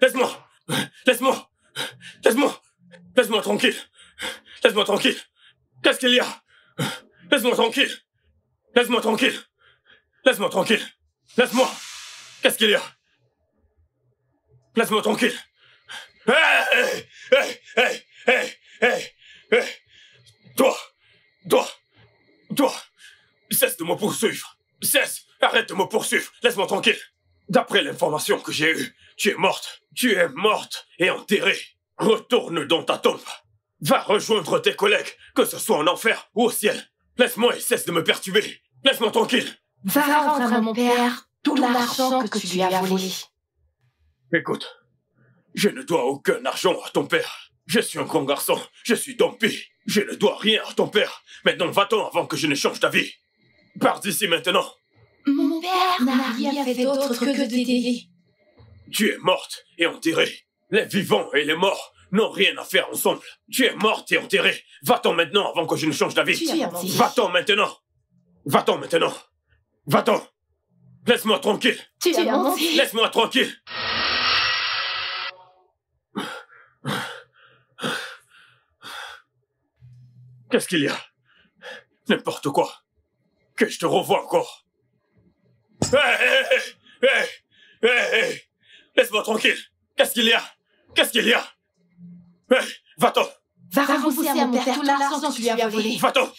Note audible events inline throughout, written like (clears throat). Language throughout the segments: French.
Laisse-moi. Laisse-moi. Laisse-moi. Laisse-moi tranquille. Laisse-moi tranquille. Qu'est-ce qu'il y a? Laisse-moi tranquille. Laisse-moi tranquille. Laisse-moi tranquille. Laisse-moi. Qu'est-ce qu'il y a? Laisse-moi tranquille. Hey Hey Hey Hey Hey Hey Toi Toi Toi. Cesse de me poursuivre. Cesse. Arrête de me poursuivre. Laisse-moi tranquille. D'après l'information que j'ai eue, tu es morte. Tu es morte et enterrée. Retourne dans ta tombe. Va rejoindre tes collègues, que ce soit en enfer ou au ciel. Laisse-moi et cesse de me perturber. Laisse-moi tranquille. Va rendre à mon père tout l'argent que tu lui as volé. Écoute, je ne dois aucun argent à ton père. Je suis un grand garçon, je suis Dompi. Je ne dois rien à ton père. Maintenant va-t'en avant que je ne change d'avis. Pars d'ici maintenant. Mon père n'a rien fait d'autre que de t'aider. Tu es morte et enterrée. Les vivants et les morts n'ont rien à faire ensemble. Tu es morte et enterrée. Va-t'en maintenant avant que je ne change d'avis. Va-t'en maintenant. Va-t'en maintenant. Va-t'en. Laisse-moi tranquille. Tu. Laisse-moi tranquille. Qu'est-ce qu'il y a? N'importe quoi. Que je te revoie encore. Hé, hé, hé, hé, hé, hé. Laisse-moi tranquille. Qu'est-ce qu'il y a? Qu'est-ce qu'il y a? Hé, Va-t'en. Va rembourser à mon père tout l'argent que tu lui as volé. Va-t'en.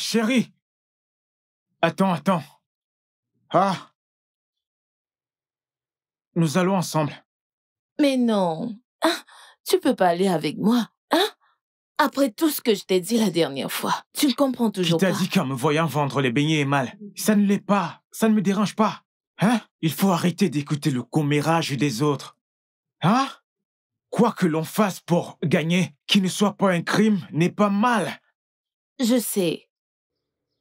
Chérie Attends, attends. Ah Nous allons ensemble. Mais non. Hein? Tu peux pas aller avec moi. Hein? Après tout ce que je t'ai dit la dernière fois, tu ne comprends toujours pas. dit qu'en me voyant vendre les beignets est mal Ça ne l'est pas. Ça ne me dérange pas. Hein? Il faut arrêter d'écouter le commérage des autres. Hein? Quoi que l'on fasse pour gagner, qui ne soit pas un crime, n'est pas mal. Je sais.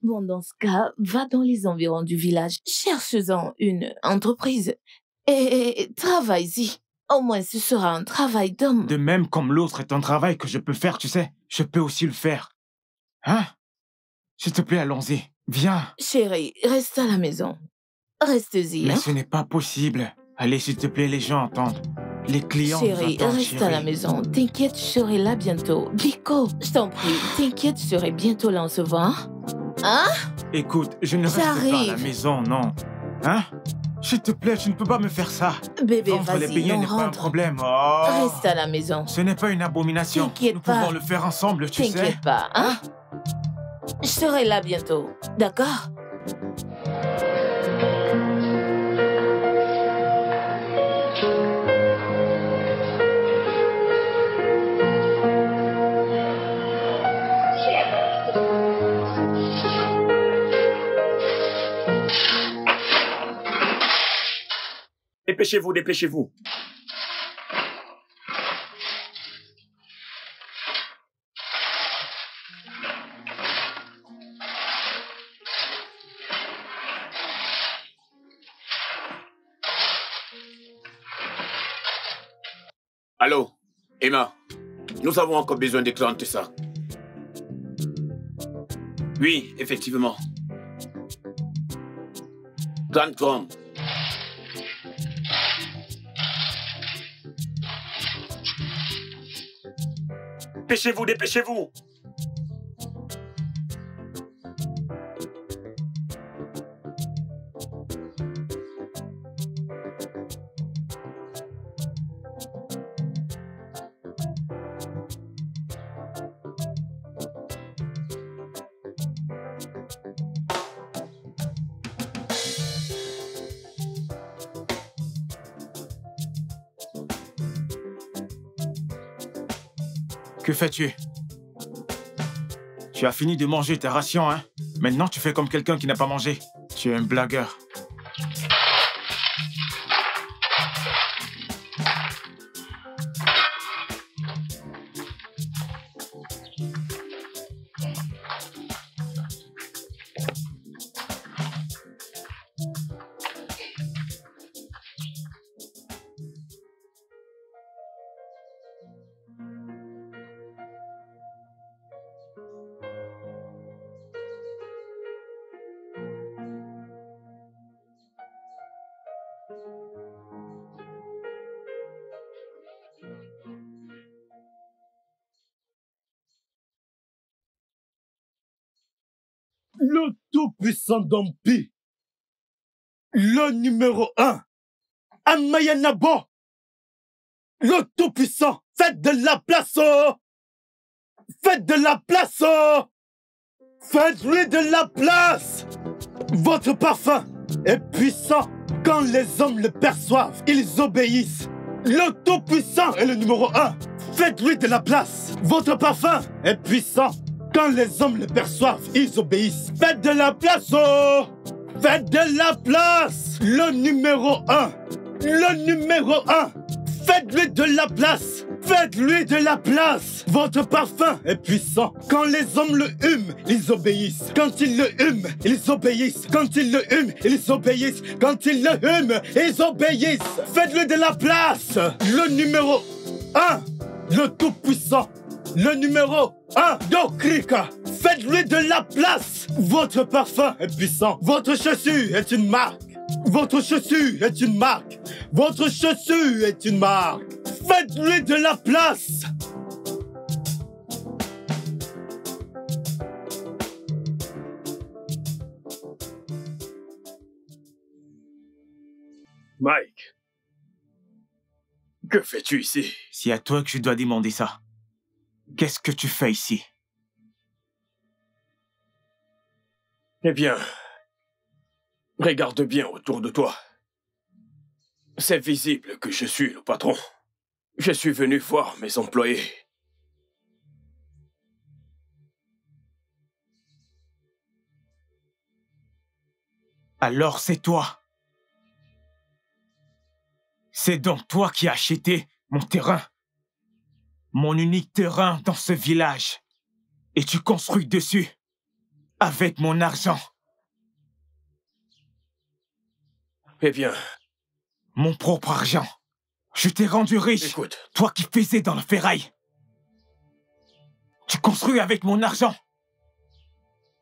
Bon, dans ce cas, va dans les environs du village, cherche-en une entreprise et, travaille-y. Au moins, ce sera un travail d'homme. De même comme l'autre est un travail que je peux faire, tu sais, je peux aussi le faire. Hein? S'il te plaît, allons-y. Viens. Chérie, reste à la maison. Reste-y. Mais hein. ce n'est pas possible. Allez, s'il te plaît, les gens entendent. Les clients Chérie, reste à la maison. T'inquiète, je serai là bientôt. Biko, je t'en prie, t'inquiète, je serai bientôt là en ce vent. Hein Écoute, je ne reste pas à la maison, non. Hein S'il te plaît, tu ne peux pas me faire ça. Bébé, Vendre les vas-y, n'est pas un rentre. problème. Oh. Reste à la maison. Ce n'est pas une abomination. T'inquiète Nous pas. pouvons le faire ensemble, tu sais. T'inquiète pas, hein Je serai là bientôt, d'accord Dépêchez-vous, dépêchez-vous. Allô, Emma. Nous avons encore besoin de 30 ça? Oui, effectivement. 30 Dépêchez-vous, dépêchez-vous. Fais-tu Tu as fini de manger ta ration, hein Maintenant, tu fais comme quelqu'un qui n'a pas mangé. Tu es un blagueur. Tout-puissant Dompi, le numéro un, Amayanabo, le tout-puissant, faites de la place, oh Faites de la place, oh Faites-lui de la place Votre parfum est puissant. Quand les hommes le perçoivent, ils obéissent. Le Tout-Puissant est le numéro un. Faites-lui de la place. Votre parfum est puissant. Quand les hommes le perçoivent, ils obéissent. Faites de la place, oh Faites de la place Le numéro un Le numéro un Faites-lui de la place Faites-lui de la place Votre parfum est puissant. Quand les hommes le hument, ils obéissent. Quand ils le hument, ils obéissent. Quand ils le hument, ils obéissent. Quand ils le hument, ils obéissent. Faites-lui de la place Le numéro un Le tout-puissant le numéro 1, Dokrika. Faites-lui de la place. Votre parfum est puissant. Votre chaussure est une marque. Votre chaussure est une marque. Votre chaussure est une marque. Faites-lui de la place. Mike. Que fais-tu ici? C'est à toi que je dois demander ça. Qu'est-ce que tu fais ici? Eh bien, regarde bien autour de toi. C'est visible que je suis le patron. Je suis venu voir mes employés. Alors c'est toi. C'est donc toi qui as acheté mon terrain. Mon unique terrain dans ce village. Et tu construis dessus. Avec mon argent. Eh bien, Mon propre argent. Je t'ai rendu riche. écoute, Toi qui faisais dans la ferraille. Tu construis avec mon argent.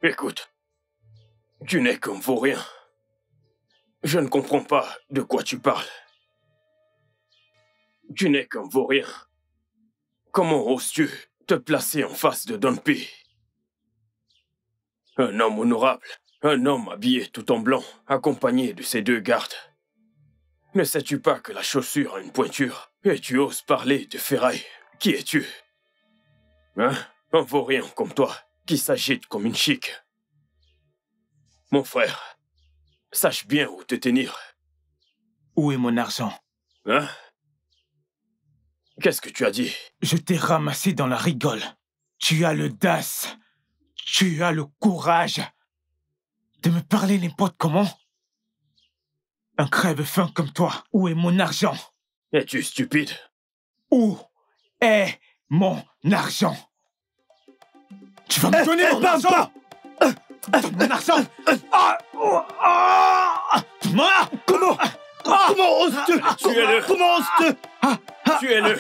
écoute. Tu n'es qu'un vaurien. Je ne comprends pas de quoi tu parles. Tu n'es qu'un vaurien. Comment oses-tu te placer en face de Don P? Un homme honorable, un homme habillé tout en blanc, accompagné de ses deux gardes. Ne sais-tu pas que la chaussure a une pointure? Et tu oses parler de ferraille? Qui es-tu? Hein? Un vaurien comme toi, qui s'agite comme une chic. Mon frère, sache bien où te tenir. Où est mon argent? Hein? Qu'est-ce que tu as dit Je t'ai ramassé dans la rigole. Tu as l'audace. Tu as le courage de me parler n'importe comment. Un crève-faim comme toi. Où est mon argent Es-tu stupide Où est mon argent Tu vas me donner Eh, mon argent mon argent Ah, oh, ah, Donne-moi Comment Comment oses-tu. Comment oses-tu Tuez-le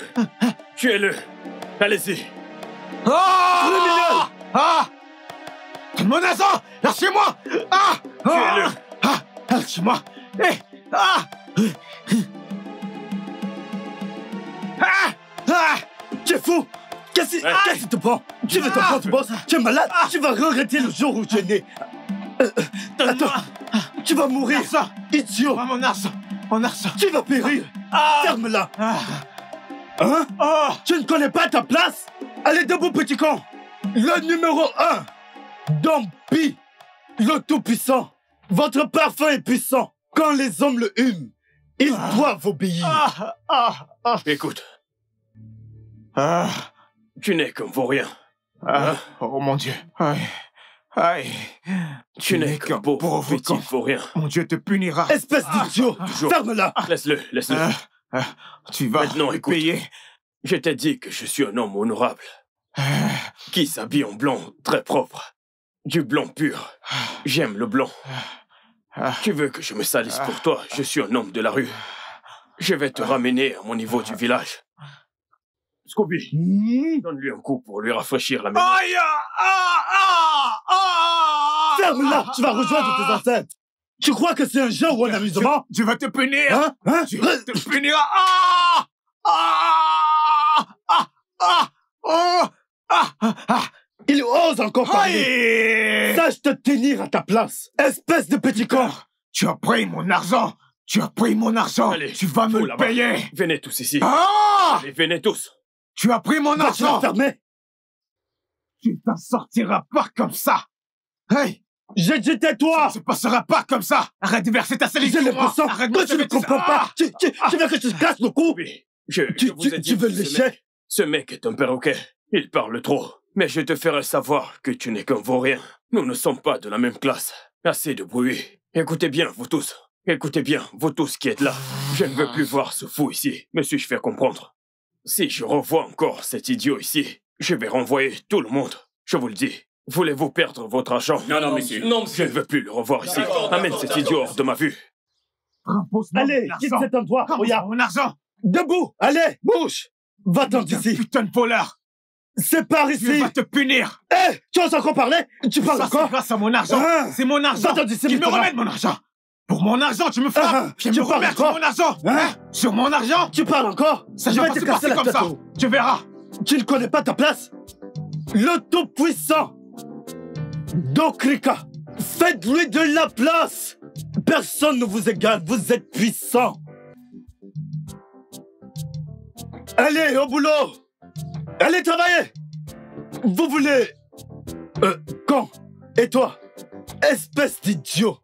Tuez-le Allez-y. Ah Ah mon argent Lâchez-moi. Ah Tuez-le Ah Lâchez-moi. Eh Ah Ah Ah Tu es fou. Qu'est-ce qu'est-ce qui te prend? Tu veux te prendre, boss Tu es malade. Tu vas regretter le jour où tu es né. Euh, euh, Attends, tu vas mourir, Argent. Idiot. Ah, Mon argent Mon argent Tu vas périr. Ah. Ferme-la. Ah. Hein Oh. Tu ne connais pas ta place. Allez debout, petit con. Le numéro 1 Dompi Le Tout-Puissant. Votre parfum est puissant. Quand les hommes le hument, ils Ah. doivent obéir. Ah. Ah. Ah. Écoute, Ah. Tu n'es qu'un vaurien. Ah. Oh mon Dieu Aïe Tu n'es qu'un pauvre petit vaurien. Mon Dieu te punira Espèce d'idiot Toujours. Ferme-la Laisse-le, laisse-le. Ah, ah, Tu vas Maintenant, écoute. payer Je t'ai dit que je suis un homme honorable, Ah, qui s'habille en blanc très propre. Du blanc pur. J'aime le blanc. ah. Tu veux que je me salisse pour toi? Je suis un homme de la rue. Je vais te ramener à mon niveau du village. Scooby, Hmm donne-lui un coup pour lui rafraîchir la mémoire. Aïe ah, ah, ah. Ferme-la Tu vas rejoindre tes ancêtres. Tu crois que c'est un jeu ou un amusement Tu vas te punir. Hein Hein Tu vas te punir. Ah Ah Ah Ah Oh Ah Ah Ah Il ose encore parler. Aïe. Sache te tenir à ta place, espèce de petit corps. Tu as pris mon argent. Tu as pris mon argent. Allez, Tu vas me le payer. Venez tous ici. Ah. Allez, venez tous. Tu as pris mon argent Tu t'en sortiras pas comme ça Hey J'ai dit tais-toi Ça se passera pas comme ça Arrête de verser ta salive sur moi l'impression Arrête tu ne comprends pas. Tu, tu, tu veux que je te casse le cou? Oui, je, Tu, je vous tu, ai dit tu veux ce lécher? ce mec est un perroquet. Il parle trop. Mais je te ferai savoir que tu n'es qu'un vaurien. Nous ne sommes pas de la même classe. Assez de bruit. Écoutez bien, vous tous. Écoutez bien, vous tous qui êtes là. Je ne veux plus voir ce fou ici. Me suis-je fait comprendre? Si je revois encore cet idiot ici, je vais renvoyer tout le monde. Je vous le dis. Voulez-vous perdre votre argent? Non, non, monsieur. Non, Je ne veux plus le revoir ici. Amène cet idiot hors de ma vue. Allez, quitte cet endroit. Regarde, mon argent debout. Allez, bouge. Va-t'en d'ici. Putain de voleur C'est par ici. vas te punir Hé, tu oses encore parler? Tu parles Ça, c'est encore grâce à mon argent Ah. C'est mon argent Va-t'en d'ici, Qui me remette mon argent Pour mon argent, tu me frappes. Ah, Tu tu me parles encore mon argent. Hein Hein Sur mon argent Tu parles encore Ça Je va vais te se casser la comme tête. ça oh. Tu verras. Tu ne connais pas ta place Le Tout-Puissant Dokrika. Faites-lui de la place. Personne ne vous égale, vous êtes puissant. Allez, au boulot. Allez travailler. Vous voulez... Euh, quand? Et toi Espèce d'idiot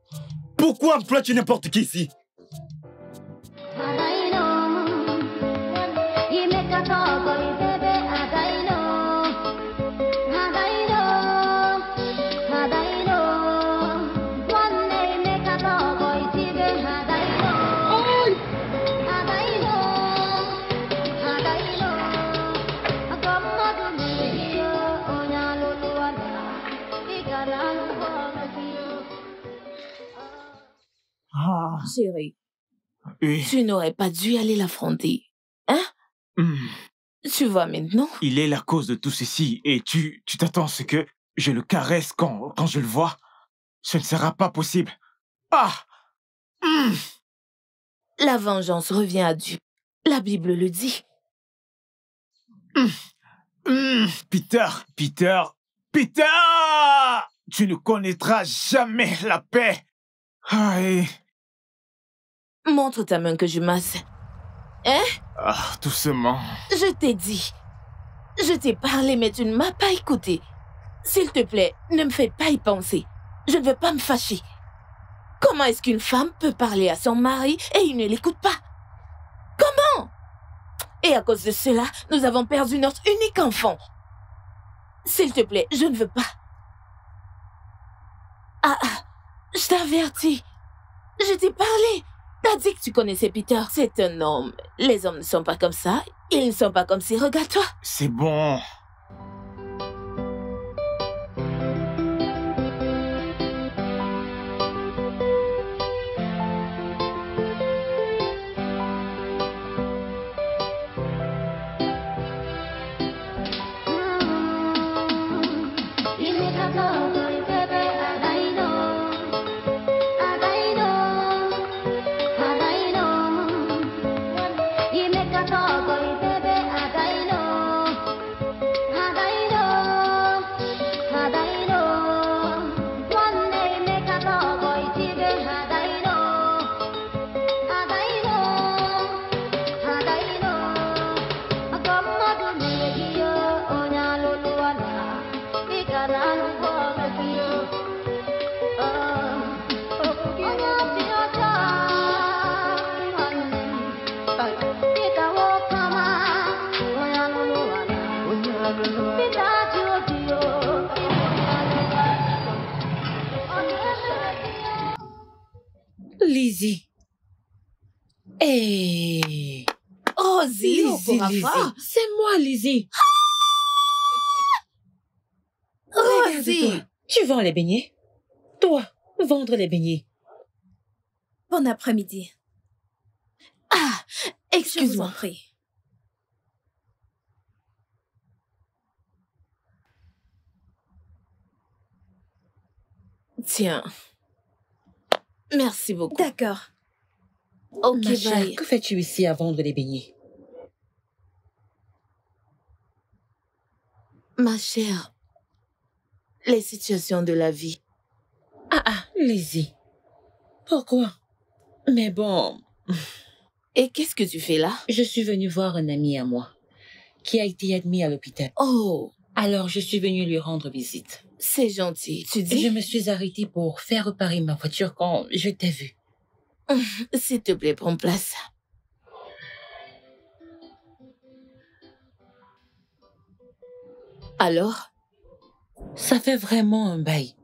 Pourquoi emploies-tu n'importe qui ici? Chérie, oui. tu n'aurais pas dû aller l'affronter. Hmm. Tu vois maintenant? Il est la cause de tout ceci et tu tu t'attends à ce que je le caresse quand, quand je le vois? Ce ne sera pas possible. Ah Hmm. La vengeance revient à Dieu. La Bible le dit. Hmm. Peter, Peter, Peter Tu ne connaîtras jamais la paix. Aïe. Montre ta main que je masse. Ah, doucement. Je t'ai dit. Je t'ai parlé, mais tu ne m'as pas écouté. S'il te plaît, ne me fais pas y penser. Je ne veux pas me fâcher. Comment est-ce qu'une femme peut parler à son mari et il ne l'écoute pas? Comment? Et à cause de cela, nous avons perdu notre unique enfant. S'il te plaît, je ne veux pas. Ah, ah, je t'avertis. Je t'ai parlé. T'as dit que tu connaissais Peter. C'est un homme. Les hommes ne sont pas comme ça. Ils ne sont pas comme si. Regarde-toi. C'est bon. Lizzie. C'est moi, Lizzie. Rosie. Regarde-toi. Tu vends les beignets Toi, vendre les beignets. Bon après-midi. Ah, Je vous en excuse-moi. prie. Tiens. Merci beaucoup. D'accord. Ok, bye. que fais-tu ici à vendre les beignets? Ma chère, les situations de la vie. Ah ah, Lizzie. Pourquoi? Mais bon, Et qu'est-ce que tu fais là? Je suis venue voir un ami à moi qui a été admis à l'hôpital. Oh, Alors je suis venue lui rendre visite. c'est gentil. Tu Je dis me suis arrêtée pour faire réparer ma voiture quand je t'ai vue. (laughs) S'il te plaît, prends place. Alors, Ça fait vraiment un bail.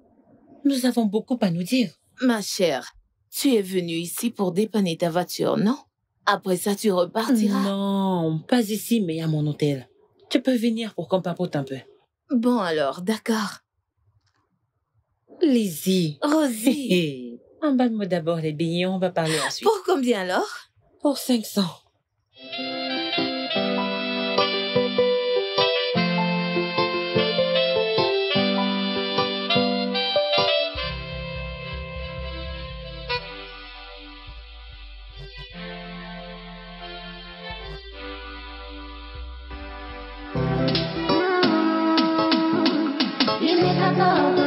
Nous avons beaucoup à nous dire. ma chère, tu es venue ici pour dépanner ta voiture, non? Après ça, tu repartiras. Non, pas ici, mais à mon hôtel. Tu peux venir pour qu'on papote un peu. Bon alors, d'accord. Lizzie. Rosie, Emballe-moi d'abord les billets, on va parler ensuite. pour combien alors? Pour 500. Chicago.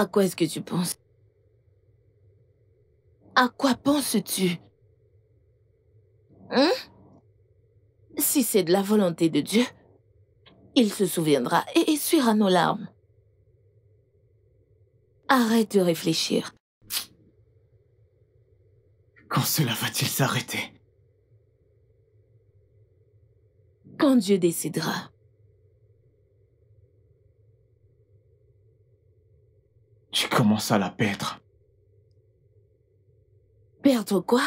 À quoi est-ce que tu penses? À quoi penses-tu? Hein? Si c'est de la volonté de Dieu, il se souviendra et essuiera nos larmes. Arrête de réfléchir. Quand cela va-t-il s'arrêter? Quand Dieu décidera. Tu commences à la perdre. Perdre quoi?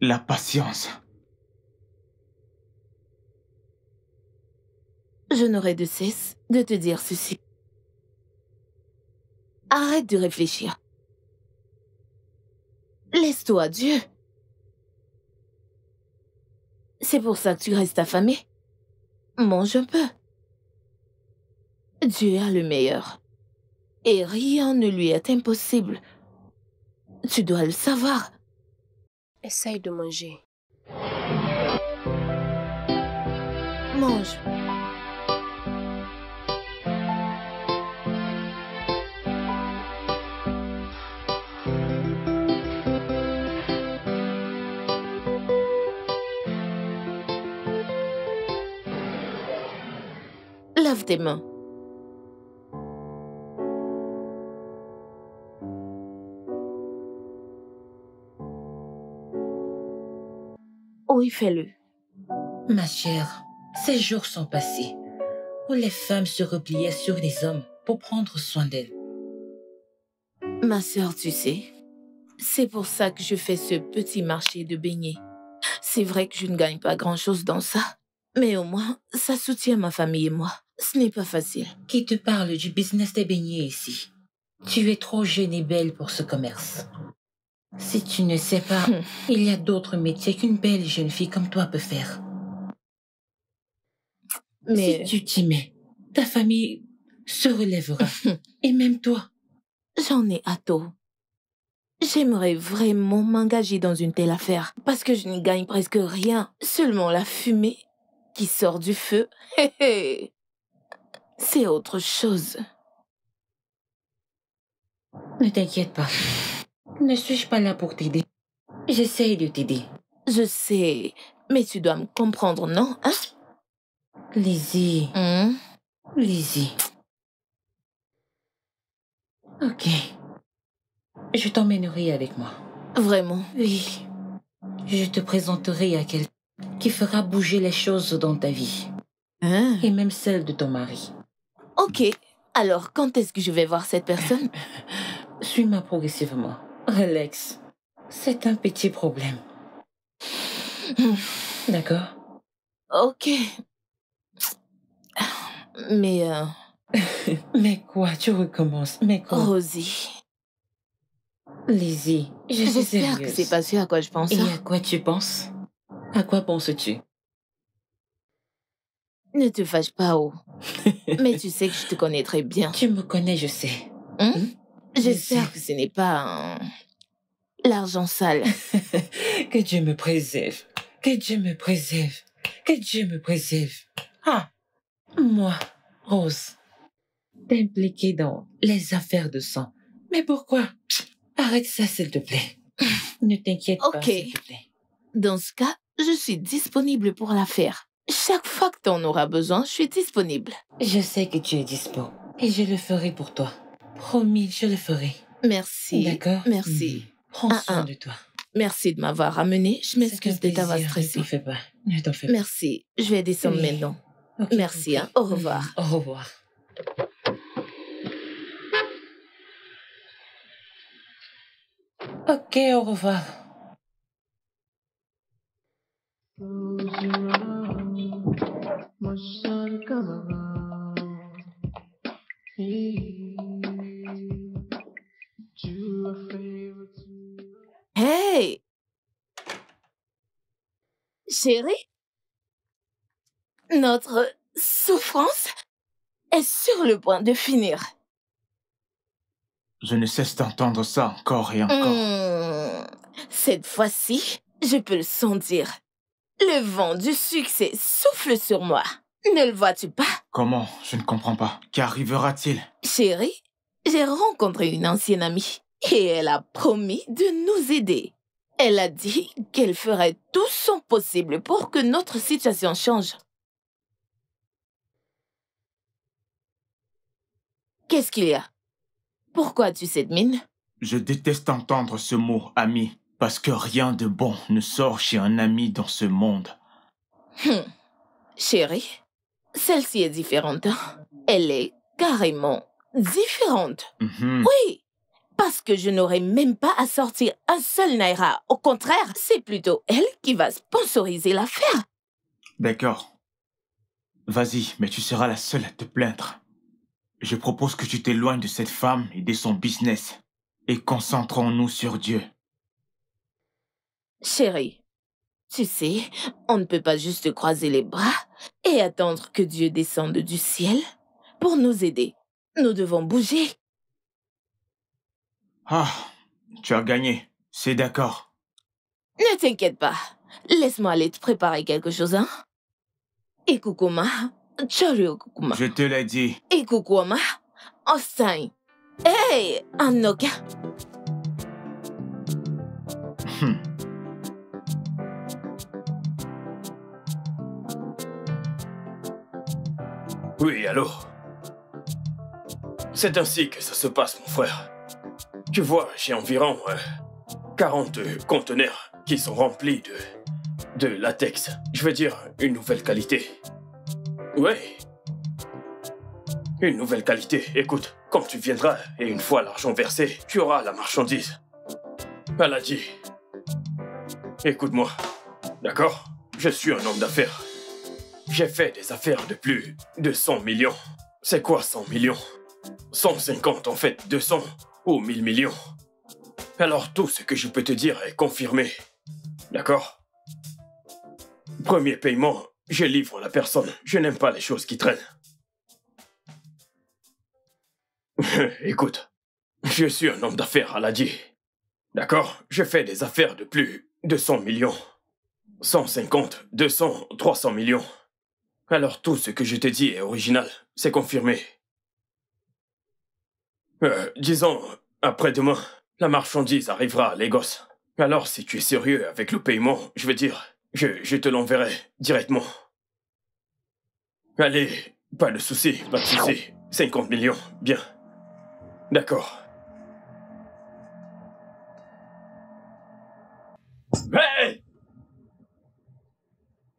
La patience. Je n'aurai de cesse de te dire ceci. Arrête de réfléchir. Laisse-toi Dieu. C'est pour ça que tu restes affamé. Mange un peu. Dieu a le meilleur. Et rien ne lui est impossible. Tu dois le savoir. Essaye de manger. Mange. Lave tes mains. Oui, fais-le. Ma chère, ces jours sont passés où les femmes se repliaient sur les hommes pour prendre soin d'elles. Ma sœur, tu sais, c'est pour ça que je fais ce petit marché de beignets. C'est vrai que je ne gagne pas grand-chose dans ça, mais au moins, ça soutient ma famille et moi. Ce n'est pas facile. Qui te parle du business des beignets ici? Tu es trop jeune et belle pour ce commerce. Si tu ne sais pas, (laughs) il y a d'autres métiers qu'une belle jeune fille comme toi peut faire. Mais Si tu t'y mets, ta famille se relèvera. (laughs) et même toi. j'en ai hâte. J'aimerais vraiment m'engager dans une telle affaire parce que je n'y gagne presque rien, seulement la fumée qui sort du feu. (laughs) C'est autre chose. Ne t'inquiète pas. Ne suis-je pas là pour t'aider? J'essaye de t'aider. Je sais, mais tu dois me comprendre, non hein? Lizzie, Hein? Lizzie. Ok. Je t'emmènerai avec moi. Vraiment? Oui. Je te présenterai à quelqu'un qui fera bouger les choses dans ta vie. Hein? Et même celle de ton mari. Ok, alors quand est-ce que je vais voir cette personne? (laughs) Suis-moi progressivement. Relax. C'est un petit problème. D'accord Ok. Mais, euh, (laughs) Mais quoi Tu recommences? Mais quoi? Rosie, Lizzie, je suis j'espère que c'est pas ce à quoi je pense. Et hein. à quoi tu penses? À quoi penses-tu? Ne te fâche pas, oh. Mais tu sais que je te connais très bien. Tu me connais, je sais. Hein? Je J'espère sais. que ce n'est pas un- l'argent sale. (laughs) Que Dieu me préserve. Que Dieu me préserve. Que Dieu me préserve. Ah, moi, Rose, t'impliquer dans les affaires de sang. Mais pourquoi? Arrête ça, s'il te plaît. Ne t'inquiète pas, Ok. s'il te plaît. Dans ce cas, je suis disponible pour la faire. Chaque fois que tu en auras besoin, je suis disponible. Je sais que tu es dispo. Et je le ferai pour toi. Promis, je le ferai. Merci. D'accord? Merci. Mhm. Prends Ah, soin ah. de toi. Merci de m'avoir ramené. Je m'excuse de t'avoir stressé. Ne t'en fais pas. Ne t'en fais pas. Merci. Je vais descendre Oui. maintenant. Merci. hein. Au revoir. Au revoir. Ok, au revoir. Hey Chérie? Notre souffrance est sur le point de finir. Je ne cesse d'entendre ça encore et encore. Hmm, Cette fois-ci, je peux le sentir. Le vent du succès souffle sur moi. Ne le vois-tu pas? Comment? Je ne comprends pas. Qu'arrivera-t-il? Chérie, j'ai rencontré une ancienne amie et elle a promis de nous aider. Elle a dit qu'elle ferait tout son possible pour que notre situation change. Qu'est-ce qu'il y a? Pourquoi as-tu cette mine? Je déteste entendre ce mot ami, parce que rien de bon ne sort chez un ami dans ce monde. Hmm. Chérie, celle-ci est différente. hein? Elle est carrément différente. Mhm. Oui, parce que je n'aurai même pas à sortir un seul naira. Au contraire, c'est plutôt elle qui va sponsoriser l'affaire. D'accord. Vas-y, mais tu seras la seule à te plaindre. Je propose que tu t'éloignes de cette femme et de son business. Et concentrons-nous sur Dieu. Chérie, tu sais, on ne peut pas juste croiser les bras et attendre que Dieu descende du ciel pour nous aider. Nous devons bouger. Ah, tu as gagné. C'est d'accord. Ne t'inquiète pas. Laisse-moi aller te préparer quelque chose, hein? Et Kukuma, Chorio Kukuma. Je te l'ai dit. Et Kukuma, Ostain. Hey, Anoka. Hmm. Oui, allô C'est ainsi que ça se passe, mon frère. Tu vois, j'ai environ euh, 40 conteneurs qui sont remplis de, de latex. Je veux dire, une nouvelle qualité. Ouais. Une nouvelle qualité. Écoute, quand tu viendras et une fois l'argent versé, tu auras la marchandise. Elle a dit. Écoute-moi. D'accord? Je suis un homme d'affaires. J'ai fait des affaires de plus de 100 millions. C'est quoi 100 millions? 150 en fait, 200 ou 1000 millions. Alors tout ce que je peux te dire est confirmé. D'accord? Premier paiement, je livre la personne. Je n'aime pas les choses qui traînent. (laughs) Écoute, je suis un homme d'affaires, elle a dit. D'accord? Je fais des affaires de plus de 100 millions. 150, 200, 300 millions. Alors tout ce que je t'ai dit est original, c'est confirmé. Euh, disons, après-demain, la marchandise arrivera à Lagos. Alors si tu es sérieux avec le paiement, je veux dire, je, je te l'enverrai directement. Allez, pas de souci, pas de souci. 50 millions, bien. D'accord. Hey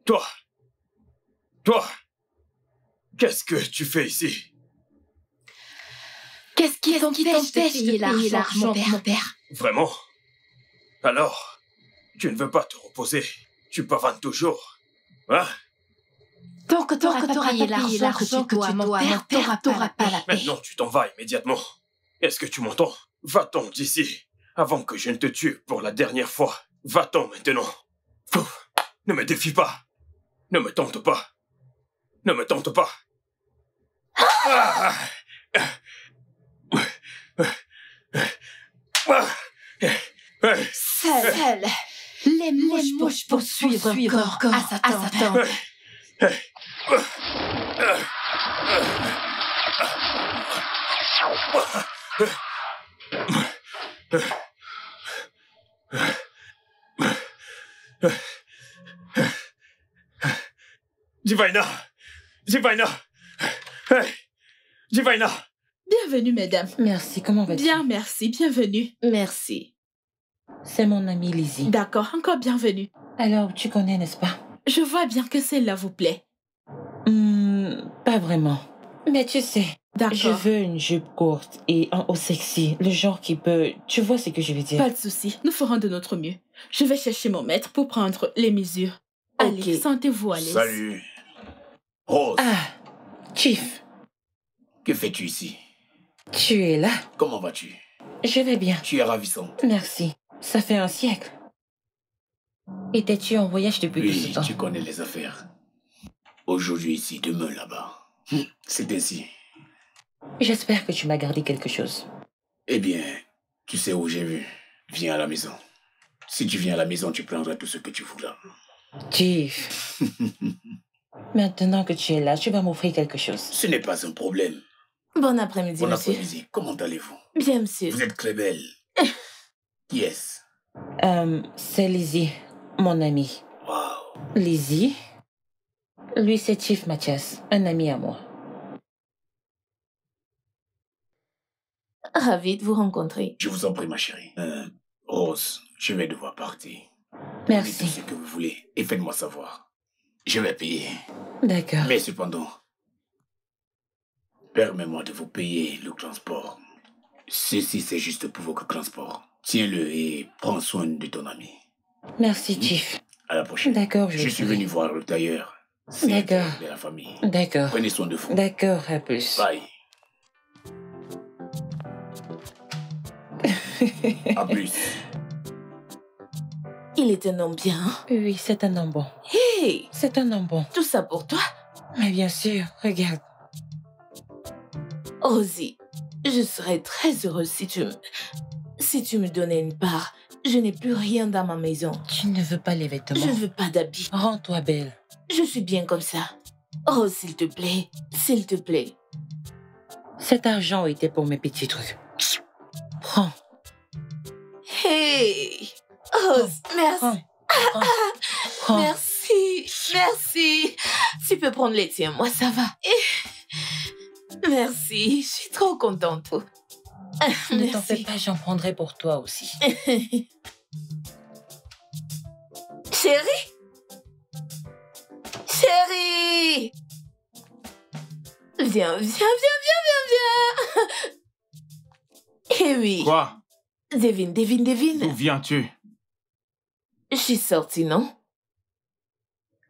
Toi Toi Qu'est-ce que tu fais ici? Qu'est-ce qui t'empêche de payer l'argent, mon père, Vraiment? Alors Tu ne veux pas te reposer? Tu pavanes toujours Hein? Tant que que t'auras pas payé pas payé l'argent que tu dois à mon père, t'auras pas la paix. Maintenant, tu t'en vas immédiatement. Est-ce que tu m'entends? Va-t'en d'ici, avant que je ne te tue pour la dernière fois. Va-t'en maintenant. Pouf. Ne me défie pas. Ne me tente pas. Ne me tente pas. Ah. Ah. Seul. Les mouches, mouches poursuivre encore, à Satan. Divina Divina Hey Divina Bienvenue, mesdames. Merci, comment vas-tu? Bien, merci. Bienvenue. Merci. C'est mon amie Lizzie. D'accord, encore bienvenue. Alors, tu connais, n'est-ce pas? Je vois bien que celle-là vous plaît. Hmm, Pas vraiment. Mais tu sais, D'accord. je veux une jupe courte et un haut sexy. Le genre qui peut... Tu vois ce que je veux dire Pas de souci, nous ferons de notre mieux. Je vais chercher mon maître pour prendre les mesures. Allez, sentez-vous à l'aise. Salut. Rose, Ah, Chief, que fais-tu ici? Tu es là Comment vas-tu? Je vais bien. Tu es ravissante. Merci. Ça fait un siècle. Étais-tu en voyage depuis tout Oui, ce temps? tu connais les affaires. Aujourd'hui ici, demain là-bas. Hum, C'est ainsi. J'espère que tu m'as gardé quelque chose. Eh bien, tu sais où j'ai vu. Viens à la maison. Si tu viens à la maison, tu prendras tout ce que tu voudras. Chief, (laughs) maintenant que tu es là, tu vas m'offrir quelque chose. Ce n'est pas un problème. Bon après-midi, Bon monsieur. après-midi. Comment allez-vous? Bien, monsieur. Vous êtes très belle. (laughs) Yes. Euh, c'est Lizzie, mon ami. Wow. Lizzie? Lui, c'est Chief Mathias, un ami à moi. Ravi de vous rencontrer. Je vous en prie, ma chérie. Euh, Rose, je vais devoir partir. Merci. tout ce que vous voulez et faites-moi savoir. Je vais payer. D'accord. Mais cependant, permets-moi de vous payer le transport. Ceci, c'est juste pour votre transport. Tiens-le et prends soin de ton ami. Merci, Chief. À la prochaine. D'accord, je Je suis venu voir le tailleur. D'accord. de la famille. D'accord. Prenez soin de vous. D'accord, à plus. Bye. (laughs) à plus. Il est un homme bien. hein? Oui, c'est un homme bon. Hey, C'est un homme bon. tout ça pour toi? Mais bien sûr, regarde. Rosie, je serais très heureuse si tu me... Si tu me donnais une part. Je n'ai plus rien dans ma maison. Tu ne veux pas les Je vêtements. ne veux pas d'habits. Rends-toi belle. Je suis bien comme ça. Oh, s'il te plaît. S'il te plaît. Cet argent était pour mes petits trucs. Prends. Hey! Oh, merci. Prends. Prends. (laughs) Prends. Merci. Merci. Tu peux prendre les tiens, moi, ça va. (laughs) Merci. Je suis trop contente. (laughs) Ne t'en fais pas, j'en prendrai pour toi aussi. (laughs) Chérie? Chérie! Viens, viens, viens, viens, viens, viens! Eh oui. Quoi? Devine, devine, D'où devine. viens-tu? Je suis sortie, non?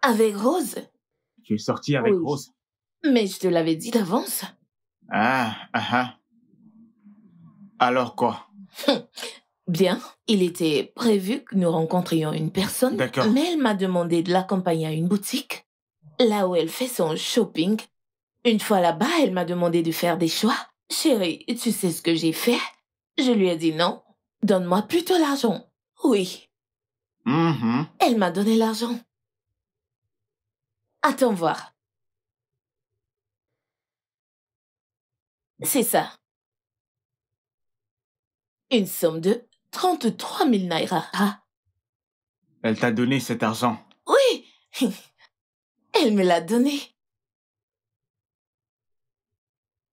Avec Rose. Tu es sorti avec Oui. Rose Mais je te l'avais dit d'avance. Ah, ah, ah. Alors quoi? (laughs) Bien, il était prévu que nous rencontrions une personne. D'accord. Mais elle m'a demandé de l'accompagner à une boutique, là où elle fait son shopping. Une fois là-bas, elle m'a demandé de faire des choix. Chérie, tu sais ce que j'ai fait? Je lui ai dit non. Donne-moi plutôt l'argent. Oui, Mhm. elle m'a donné l'argent. Attends voir. C'est ça. Une somme de 33 000 naira. Ah, Elle t'a donné cet argent. oui (laughs) Elle me l'a donné.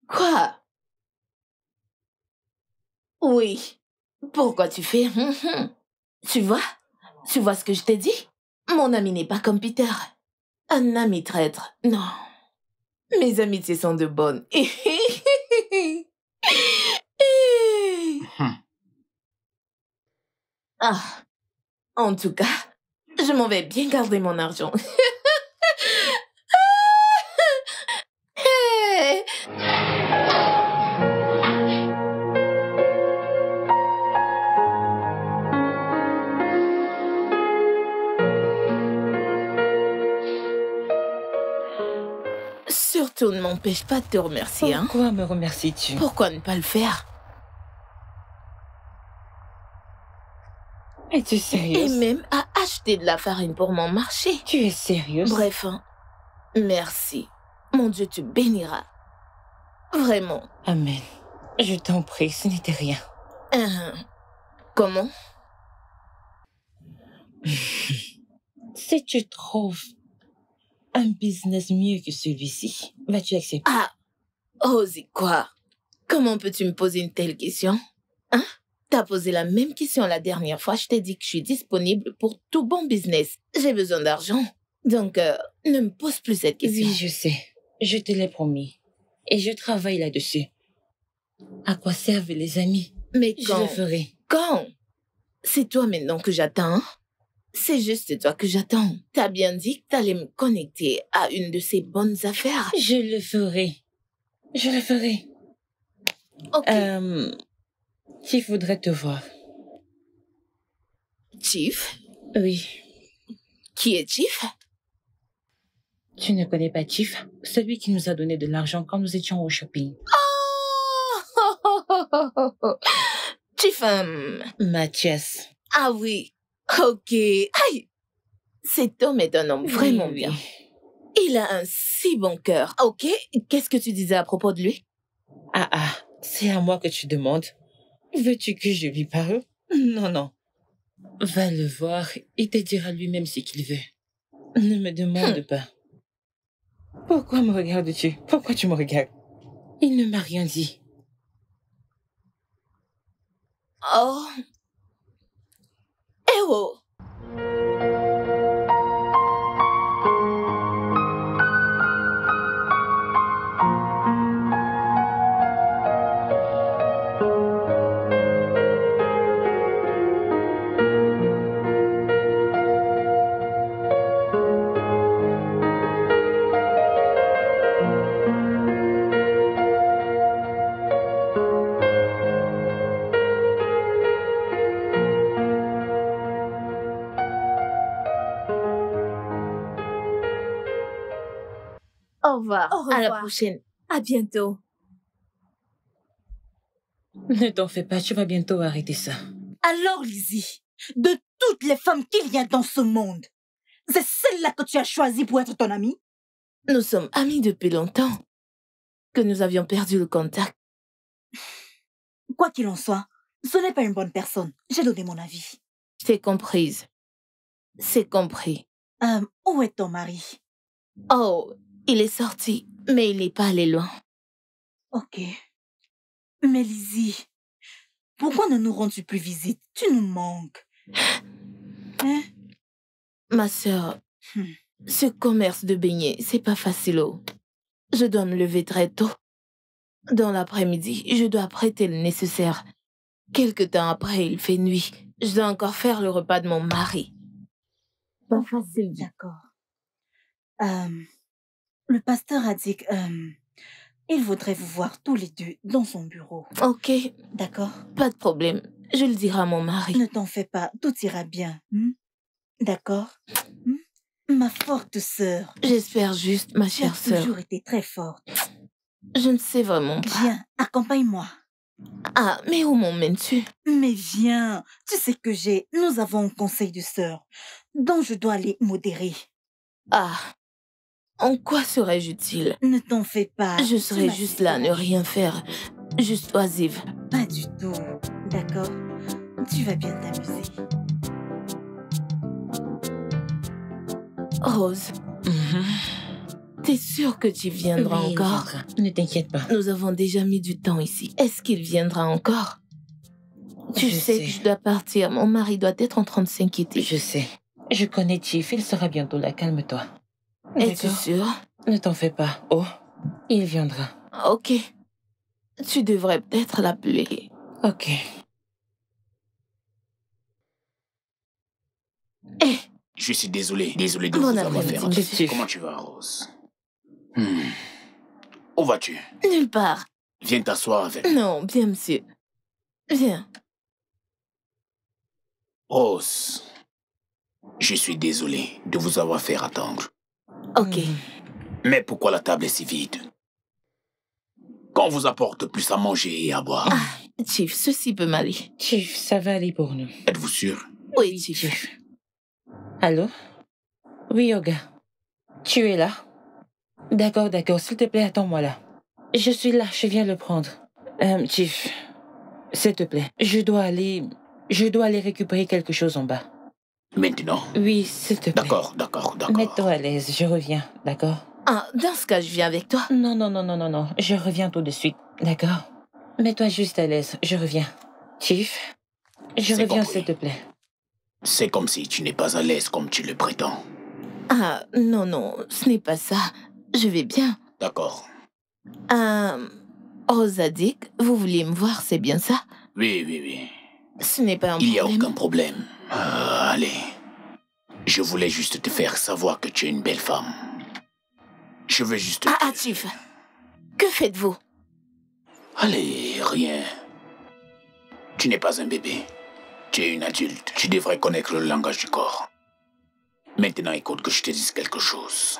Quoi? Oui. Pourquoi tu fais? Hum, hum Tu vois? Tu vois ce que je t'ai dit? Mon ami n'est pas comme Peter. Un ami traître, non. Mes amitiés sont de bonnes. (laughs) Ah, en tout cas, je m'en vais bien garder mon argent. (laughs) Surtout ne m'empêche pas de te remercier. Hein. Pourquoi me remercies-tu? Pourquoi ne pas le faire? Es-tu Et sérieuse? même à acheter de la farine pour mon marché. Tu es sérieuse? Bref, hein, merci. Mon Dieu te bénira. Vraiment. Amen. Je t'en prie, ce n'était rien. Hein. Comment? (laughs) Si tu trouves un business mieux que celui-ci, vas-tu accepter? Ah, Rosie, quoi Comment peux-tu me poser une telle question Hein? T'as posé la même question la dernière fois. Je t'ai dit que je suis disponible pour tout bon business. J'ai besoin d'argent. Donc, euh, ne me pose plus cette question. Oui, je sais. Je te l'ai promis. Et je travaille là-dessus. À quoi servent les amis? Mais Je quand? le ferai. Quand? C'est toi maintenant que j'attends? C'est juste toi que j'attends. T'as bien dit que t'allais me connecter à une de ces bonnes affaires. Je le ferai. Je le ferai. Ok. Euh, Chief voudrait te voir? Chief? Oui. Qui est Chief? Tu ne connais pas Chief? Celui qui nous a donné de l'argent quand nous étions au shopping. Oh (laughs) Chief, euh, Mathias. ah oui. Ok. Aïe. Cet homme est un homme vraiment oui. bien. Il a un si bon cœur. Ok. Qu'est-ce que tu disais à propos de lui? Ah ah, c'est à moi que tu demandes. Veux-tu que je lui parle? Non, non. Va le voir, il te dira lui-même ce qu'il veut. Ne me demande pas. Pourquoi me regardes-tu? Pourquoi tu me regardes? Il ne m'a rien dit. Oh. Eh oh. Au revoir. Au À la prochaine. À bientôt. Ne t'en fais pas, tu vas bientôt arrêter ça. Alors, Lizzie, de toutes les femmes qu'il y a dans ce monde, c'est celle-là que tu as choisie pour être ton amie? Nous sommes amis depuis longtemps. Que nous avions perdu le contact. Quoi qu'il en soit, ce n'est pas une bonne personne. J'ai donné mon avis. C'est comprise. C'est compris. Euh, où est ton mari? Oh, il est sorti, mais il n'est pas allé loin. Ok. Mais Lizzie, pourquoi ne nous rends-tu plus visite? Tu nous manques. (gasps) Hein? Ma sœur, Hmm. ce commerce de beignets, c'est pas facile. oh. Je dois me lever très tôt. Dans l'après-midi, je dois prêter le nécessaire. Quelque temps après, il fait nuit. Je dois encore faire le repas de mon mari. Pas facile. D'accord. Euh, le pasteur a dit que, euh, il voudrait vous voir tous les deux dans son bureau. Ok, D'accord? Pas de problème. Je le dirai à mon mari. Ne t'en fais pas, tout ira bien. hmm? D'accord? Hmm? Ma forte sœur. J'espère juste, ma Tu as chère sœur. toujours été très forte. Je ne sais vraiment pas. Viens, accompagne-moi. Ah, mais où m'emmènes-tu Mais viens, tu sais que j'ai, nous avons un conseil de sœurs dont je dois les modérer. Ah, en quoi serais-je utile? Ne t'en fais pas. Je serais juste là, ne rien faire. Juste oisive. Pas du tout. D'accord Tu vas bien t'amuser. Rose, t'es sûre que tu viendras Oui, encore? Ne t'inquiète pas. Nous avons déjà mis du temps ici. Est-ce qu'il viendra encore? Tu Je sais, sais. que je dois partir. Mon mari doit être en train de s'inquiéter. Je sais. Je connais Chief, il sera bientôt là, calme-toi. Es-tu sûre Ne t'en fais pas. Oh, il viendra. Ok. Tu devrais peut-être l'appeler. Ok. Eh, Je suis désolé, désolé de Bon vous avoir fait monsieur. Comment tu vas, Rose? Hmm. Où vas-tu? Nulle part. Viens t'asseoir avec Non, bien, monsieur. Viens. Rose. Je suis désolé de vous avoir fait attendre. Ok. Hmm. Mais pourquoi la table est si vide? Qu'on vous apporte plus à manger et à boire. Ah, Chief, ceci peut m'aller. Chief, ça va aller pour nous. Êtes-vous sûr? Oui, Chief. Allô? Oui, Yoga. Tu es là? D'accord, d'accord. S'il te plaît, attends-moi là. Je suis là, je viens le prendre. Euh, Chief, s'il te plaît, je dois aller... Je dois aller récupérer quelque chose en bas. Maintenant Oui, s'il te plaît. D'accord, d'accord, d'accord. Mets-toi à l'aise, je reviens, d'accord? Ah, dans ce cas, je viens avec toi. Non, non, non, non, non, non. Je reviens tout de suite, d'accord? Mets-toi juste à l'aise, je reviens. Chief, je reviens, s'il te plaît. C'est comme si tu n'es pas à l'aise comme tu le prétends. Ah, non, non, ce n'est pas ça. Je vais bien. D'accord. Euh, Rosadik, vous vouliez me voir, c'est bien ça? Oui, oui, oui. Ce n'est pas un Il n'y a problème. aucun problème. Euh, allez. Je voulais juste te faire savoir que tu es une belle femme. Je veux juste... Ah, ah, Chief, que faites-vous? Allez, rien. Tu n'es pas un bébé. Tu es une adulte. Tu devrais connaître le langage du corps. Maintenant, écoute que je te dise quelque chose.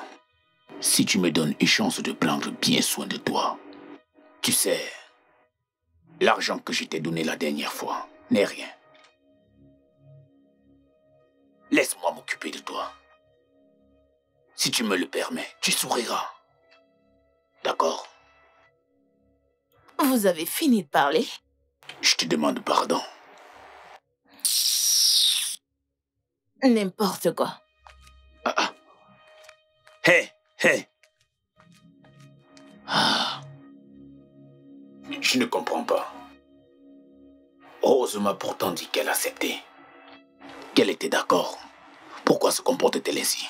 Si tu me donnes une chance de prendre bien soin de toi, tu sais, l'argent que je t'ai donné la dernière fois n'est rien. Laisse-moi m'occuper de toi. Si tu me le permets, tu souriras. D'accord? Vous avez fini de parler? Je te demande pardon. N'importe quoi. Hé, hé. Ah. Je ne comprends pas. Rose m'a pourtant dit qu'elle acceptait. Qu'elle était d'accord. Pourquoi se comporte-t-elle ainsi?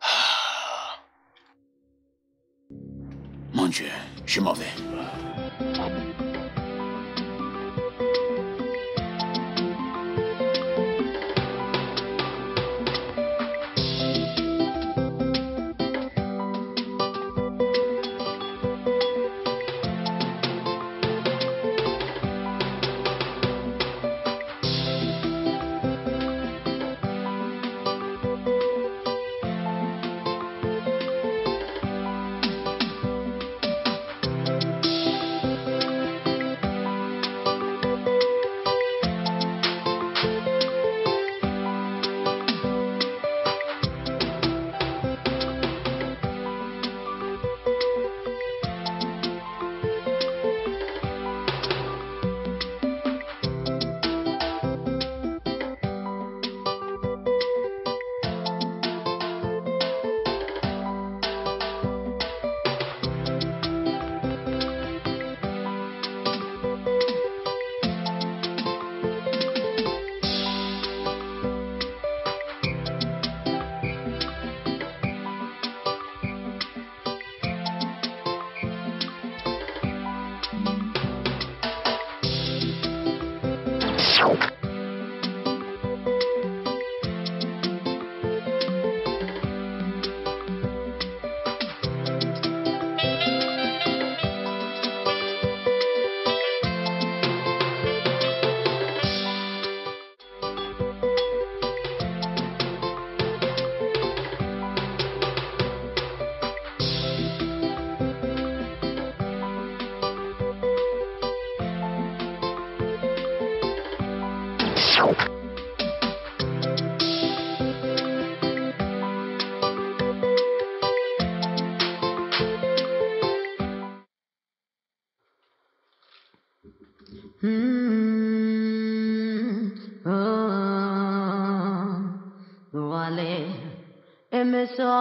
Ah. Mon Dieu, je m'en vais.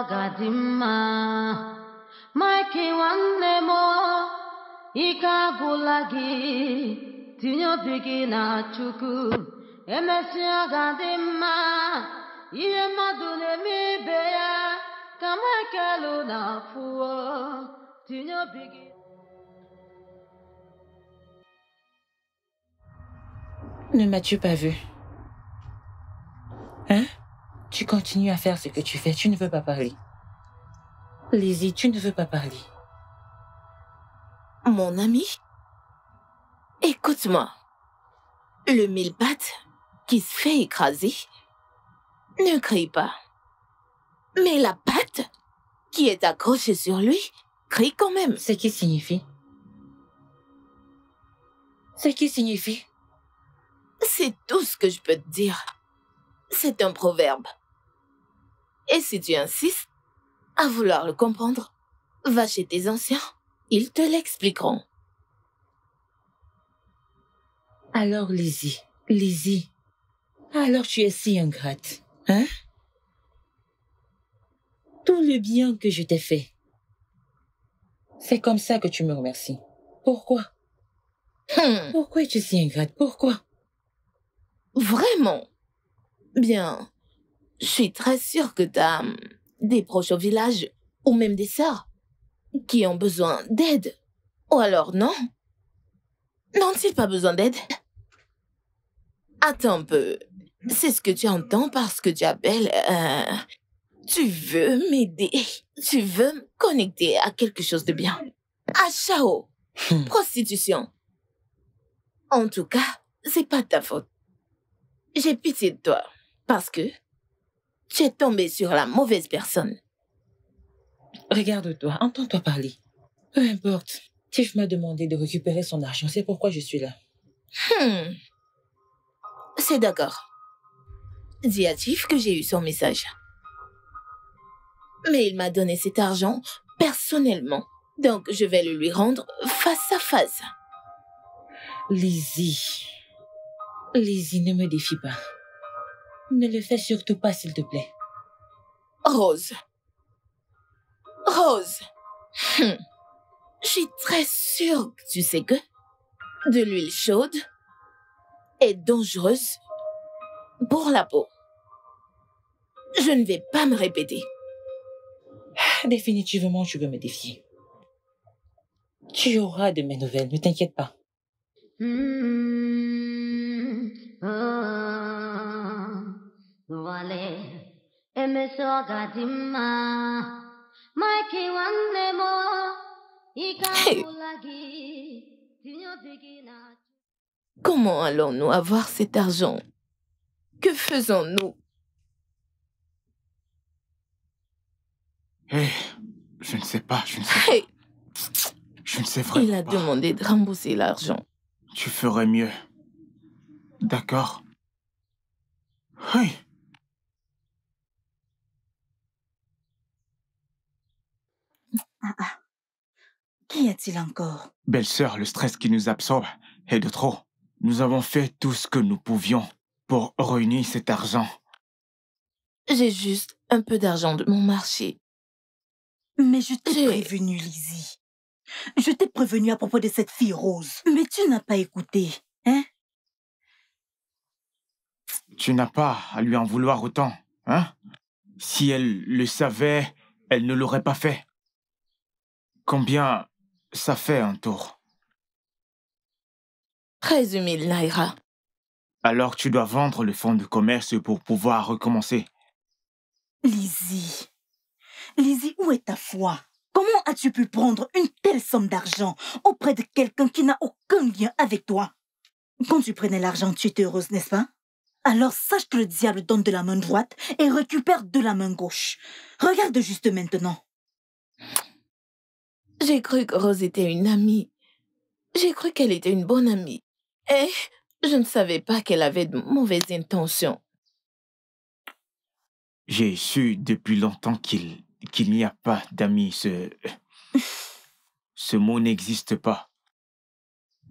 Ga-adị mma. Mike nwanne m ike agwụla gị. Tinye obi gị na Chukwu. Emesịa ga-adị mma. Ihe mmadụ na-eme ibe ya ka Michael na-afụwo tinye obi gị. Ne m'as-tu pas vu? Hein? Tu continues à faire ce que tu fais, tu ne veux pas parler. Lizzie, tu ne veux pas parler. Mon ami Écoute-moi. Le mille pattes qui se fait écraser ne crie pas. Mais la patte qui est accroché sur lui crie quand même. Ce qui signifie Ce qui signifie C'est tout ce que je peux te dire. C'est un proverbe. Et si tu insistes à vouloir le comprendre, va chez tes anciens. Ils te l'expliqueront. Alors, Lizzie, Lizzie, alors tu es si ingrate, hein? Tout le bien que je t'ai fait, c'est comme ça que tu me remercies. Pourquoi? Hmm, Pourquoi es-tu si ingrate? Pourquoi? Vraiment? Bien, je suis très sûre que t'as hum, des proches au village ou même des sœurs qui ont besoin d'aide. Ou alors non N'ont-ils pas besoin d'aide Attends un peu. C'est ce que tu entends parce que tu appelles... euh, tu veux m'aider. Tu veux me connecter à quelque chose de bien. À Chao. Hmm. Prostitution. En tout cas, c'est pas de ta faute. J'ai pitié de toi parce que tu es tombé sur la mauvaise personne. Regarde-toi, entends-toi parler. Peu importe. Tiff m'a demandé de récupérer son argent, c'est pourquoi je suis là. Hmm. C'est d'accord. Dis à Tiff que j'ai eu son message. Mais il m'a donné cet argent personnellement. Donc je vais le lui rendre face à face. Lizzie. Lizzie, ne me défie pas. Ne le fais surtout pas, s'il te plaît. Rose. Rose. Hmm. Je suis très sûre que tu sais que de l'huile chaude est dangereuse pour la peau. Je ne vais pas me répéter. Définitivement, tu veux me défier. Tu auras de mes nouvelles, ne t'inquiète pas. Mm, Comment allons-nous avoir cet argent? Que faisons-nous? Hé, je ne sais pas, je ne sais pas. Hey, Je ne sais vraiment Il a pas. demandé de rembourser l'argent. Tu ferais mieux. D'accord Oui. Ah ah. Qu'y a-t-il encore? Belle-sœur, le stress qui nous absorbe est de trop. Nous avons fait tout ce que nous pouvions pour réunir cet argent. J'ai juste un peu d'argent de mon marché. Mais je t'ai prévenu, Lizzie. Je t'ai prévenu à propos de cette fille rose. Mais tu n'as pas écouté, hein? Tu n'as pas à lui en vouloir autant, hein? Si elle le savait, elle ne l'aurait pas fait. Combien ça fait un tour? Très humile, Naira. Alors tu dois vendre le fonds de commerce pour pouvoir recommencer. Lizzie. Lizzie, où est ta foi? Comment as-tu pu prendre une telle somme d'argent auprès de quelqu'un qui n'a aucun lien avec toi? Quand tu prenais l'argent, tu étais heureuse, n'est-ce pas? Alors sache que le diable donne de la main droite et récupère de la main gauche. Regarde juste maintenant. J'ai cru que Rose était une amie. J'ai cru qu'elle était une bonne amie. Et je ne savais pas qu'elle avait de mauvaises intentions. J'ai su depuis longtemps qu'il qu'il n'y a pas d'amis. Ce, ce mot n'existe pas.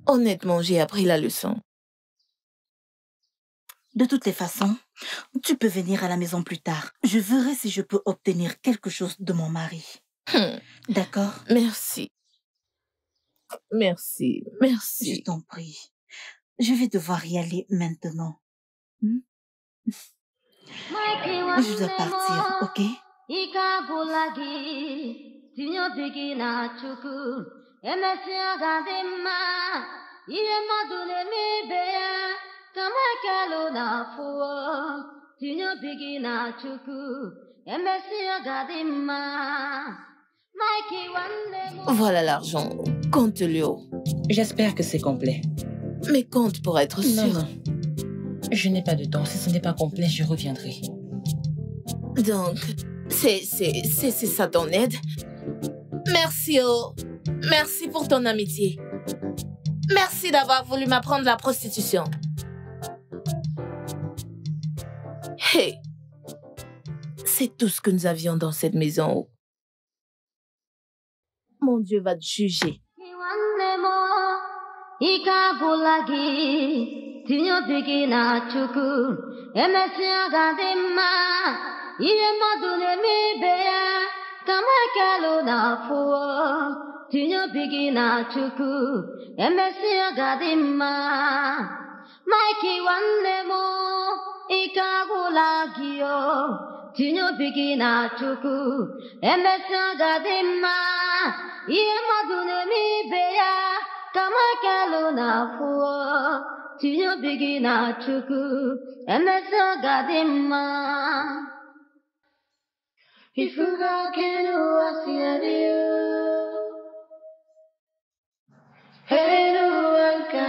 Honnêtement, j'ai appris la leçon. De toutes les façons, tu peux venir à la maison plus tard. Je verrai si je peux obtenir quelque chose de mon mari. Hmm, D'accord Merci. Merci, Je merci. t'en prie. Je vais devoir y aller maintenant. Hmm? Je dois partir, ok? Voilà l'argent. Compte-le haut. J'espère que c'est complet. Mais compte pour être sûr. non. Je n'ai pas de temps. Si ce n'est pas complet, je reviendrai. Donc, C'est, c'est, c'est, c'est ça ton aide. Merci, oh. Merci pour ton amitié. Merci d'avoir voulu m'apprendre la prostitution. Hey. C'est tout ce que nous avions dans cette maison. Mon Dieu va te juger. nwanne m ike agwụla gị tinye obi gị na chukwu emesịa ga-adị mma ihe mmadụ na-eme ibe ya ka makelụ na-afụọ tinye obi gị na chukwu emesịa ga-adị mma maiki nwanne m ike agwụla gị o tinye obi na chukwu emesịa ga-adị mma ihe mmadụ na-eme ibe ya na-afụọ tinye obi na chukwu emesịa ga-adị mma ifuga oke n'ụwa si nke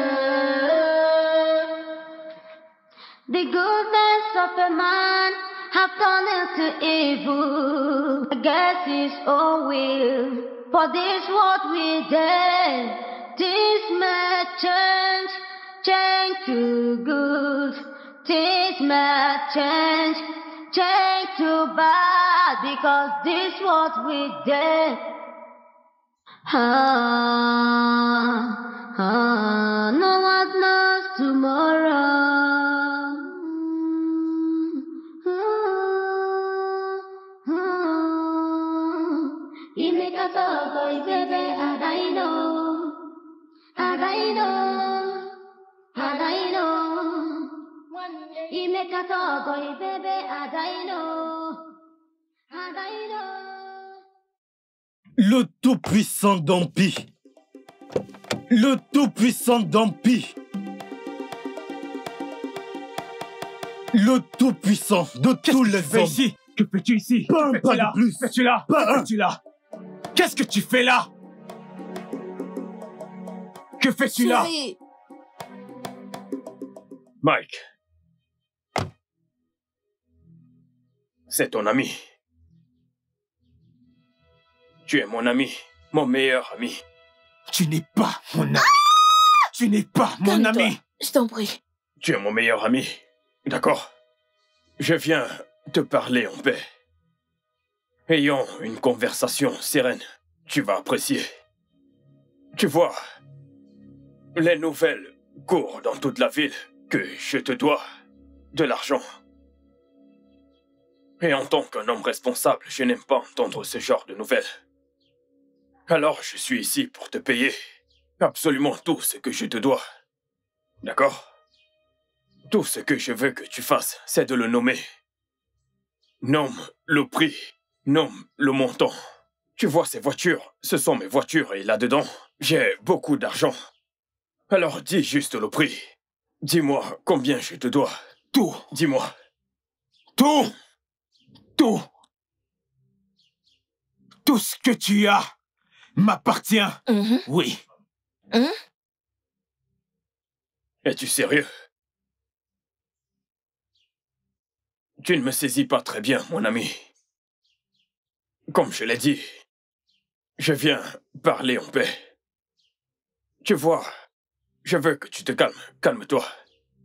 The goodness of a man have turned into evil against his own will. For this what we did, this may change, change to good. This may change, change to bad, because this what we did. Ah, ah, no one knows tomorrow. Le Tout-Puissant d'Ampi. Le Tout-Puissant d'Ampi. Le Tout-Puissant de tous les hommes. ici? Que fais-tu ici? Pas un Que pas fais-tu là? de plus. Que fais-tu là? Pas Que fais-tu là? Qu'est-ce que tu fais là? Que fais-tu là Mike. C'est ton ami. Tu es mon ami, mon meilleur ami. Tu n'es pas mon ami. Tu n'es pas mon calme-toi. ami. Je t'en prie. Tu es mon meilleur ami. D'accord Je viens te parler en paix. Ayons une conversation sereine. Tu vas apprécier. Tu vois, les nouvelles courent dans toute la ville que je te dois de l'argent. Et en tant qu'un homme responsable, je n'aime pas entendre ce genre de nouvelles. Alors je suis ici pour te payer absolument tout ce que je te dois. D'accord? Tout ce que je veux que tu fasses, c'est de le nommer. Nomme le prix, nomme le montant. Tu vois ces voitures, ce sont mes voitures et là-dedans, j'ai beaucoup d'argent. Alors dis juste le prix. Dis-moi combien je te dois. Tout, Dis-moi. tout, tout. Tout ce que tu as m'appartient. Mhm. Oui. Es-tu sérieux? Tu ne me saisis pas très bien, mon ami. Comme je l'ai dit, je viens parler en paix. Tu vois, je veux que tu te calmes. Calme-toi.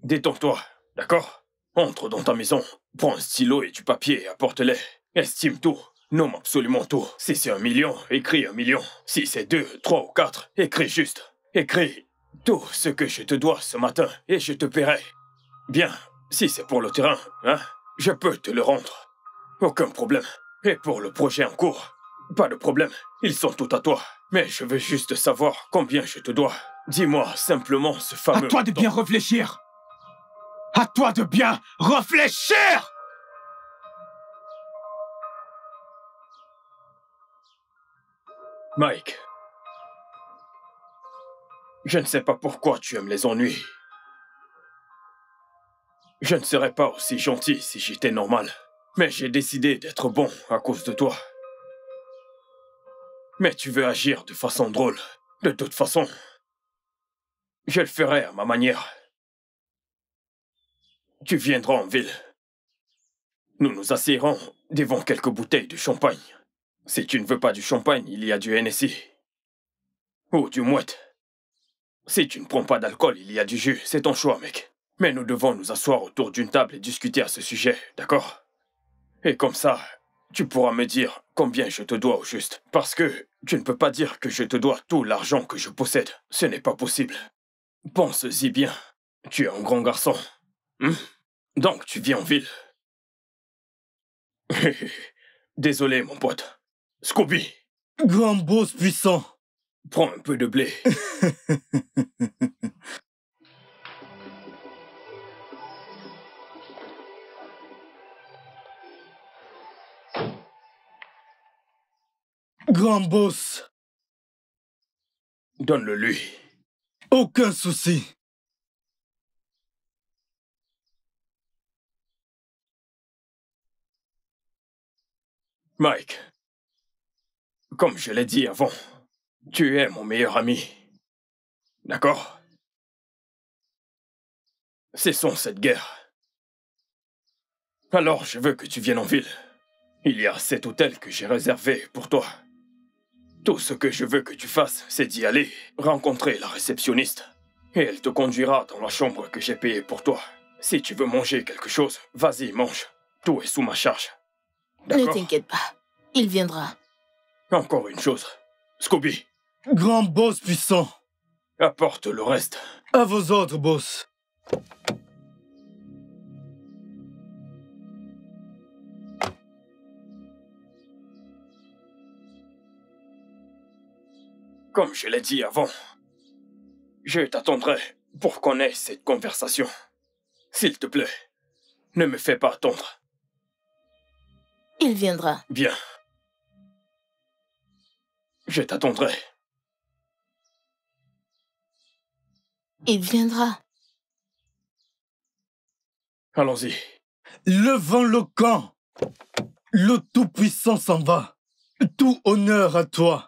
Détends-toi, d'accord? Entre dans ta maison, prends un stylo et du papier et apporte-les. Estime tout. Nomme absolument tout. Si c'est un million, écris un million. Si c'est deux, trois ou quatre, écris juste. Écris tout ce que je te dois ce matin et je te paierai. Bien, si c'est pour le terrain, hein, je peux te le rendre. Aucun problème. Et pour le projet en cours, pas de problème. Ils sont tout à toi. Mais je veux juste savoir combien je te dois. Dis-moi simplement ce À fameux. toi de bien réfléchir. À toi de bien réfléchir. Mike. Je ne sais pas pourquoi tu aimes les ennuis. Je ne serais pas aussi gentil si j'étais normal. Mais j'ai décidé d'être bon à cause de toi. Mais tu veux agir de façon drôle. De toute façon, je le ferai à ma manière. Tu viendras en ville. Nous nous assiérons devant quelques bouteilles de champagne. Si tu ne veux pas du champagne, il y a du NSI. Ou du mouette. Si tu ne prends pas d'alcool, il y a du jus. C'est ton choix, mec. Mais nous devons nous asseoir autour d'une table et discuter à ce sujet, d'accord? Et comme ça, tu pourras me dire combien je te dois au juste. Parce que tu ne peux pas dire que je te dois tout l'argent que je possède. Ce n'est pas possible. Pense-y bien. Tu es un grand garçon. Hmm Donc tu viens en ville. (laughs) Désolé, mon pote. Scooby, Grand boss puissant. prends un peu de blé. (laughs) Grand boss. Donne-le lui. Aucun souci. Mike, comme je l'ai dit avant, tu es mon meilleur ami. D'accord? Cessons cette guerre. Alors je veux que tu viennes en ville. Il y a cet hôtel que j'ai réservé pour toi. Tout ce que je veux que tu fasses, c'est d'y aller, rencontrer la réceptionniste. Et elle te conduira dans la chambre que j'ai payée pour toi. Si tu veux manger quelque chose, vas-y, mange. Tout est sous ma charge. Ne t'inquiète pas. Il viendra. Encore une chose. Scooby, Grand boss puissant. apporte le reste. À vos ordres, boss. Comme je l'ai dit avant, je t'attendrai pour qu'on ait cette conversation. S'il te plaît, ne me fais pas attendre. Il viendra. Bien. Je t'attendrai. Il viendra. Allons-y. Levant le camp. Le Tout-Puissant s'en va. Tout honneur à toi,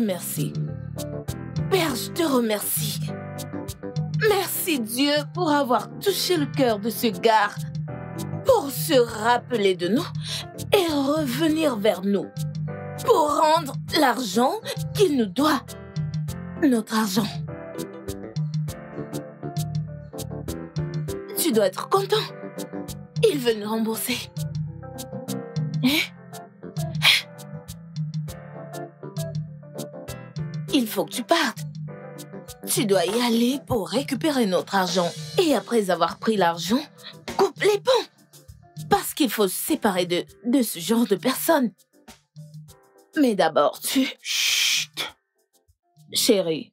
Merci. Père, je te remercie. Merci Dieu pour avoir touché le cœur de ce gars, pour se rappeler de nous et revenir vers nous, pour rendre l'argent qu'il nous doit, notre argent. Tu dois être content. Il veut nous rembourser. Hein? Faut que tu partes. Tu dois y aller pour récupérer notre argent. Et après avoir pris l'argent, coupe les ponts. Parce qu'il faut se séparer de, de ce genre de personnes. Mais d'abord, tu... Chut Chérie,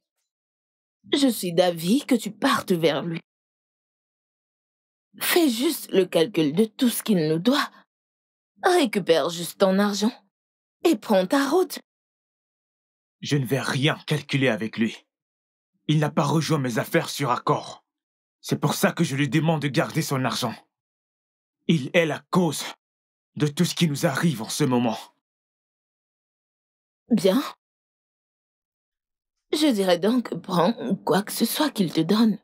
je suis d'avis que tu partes vers lui. Fais juste le calcul de tout ce qu'il nous doit. Récupère juste ton argent et prends ta route. Je ne vais rien calculer avec lui. Il n'a pas rejoint mes affaires sur accord. C'est pour ça que je lui demande de garder son argent. Il est la cause de tout ce qui nous arrive en ce moment. Bien. Je dirais donc, prends quoi que ce soit qu'il te donne.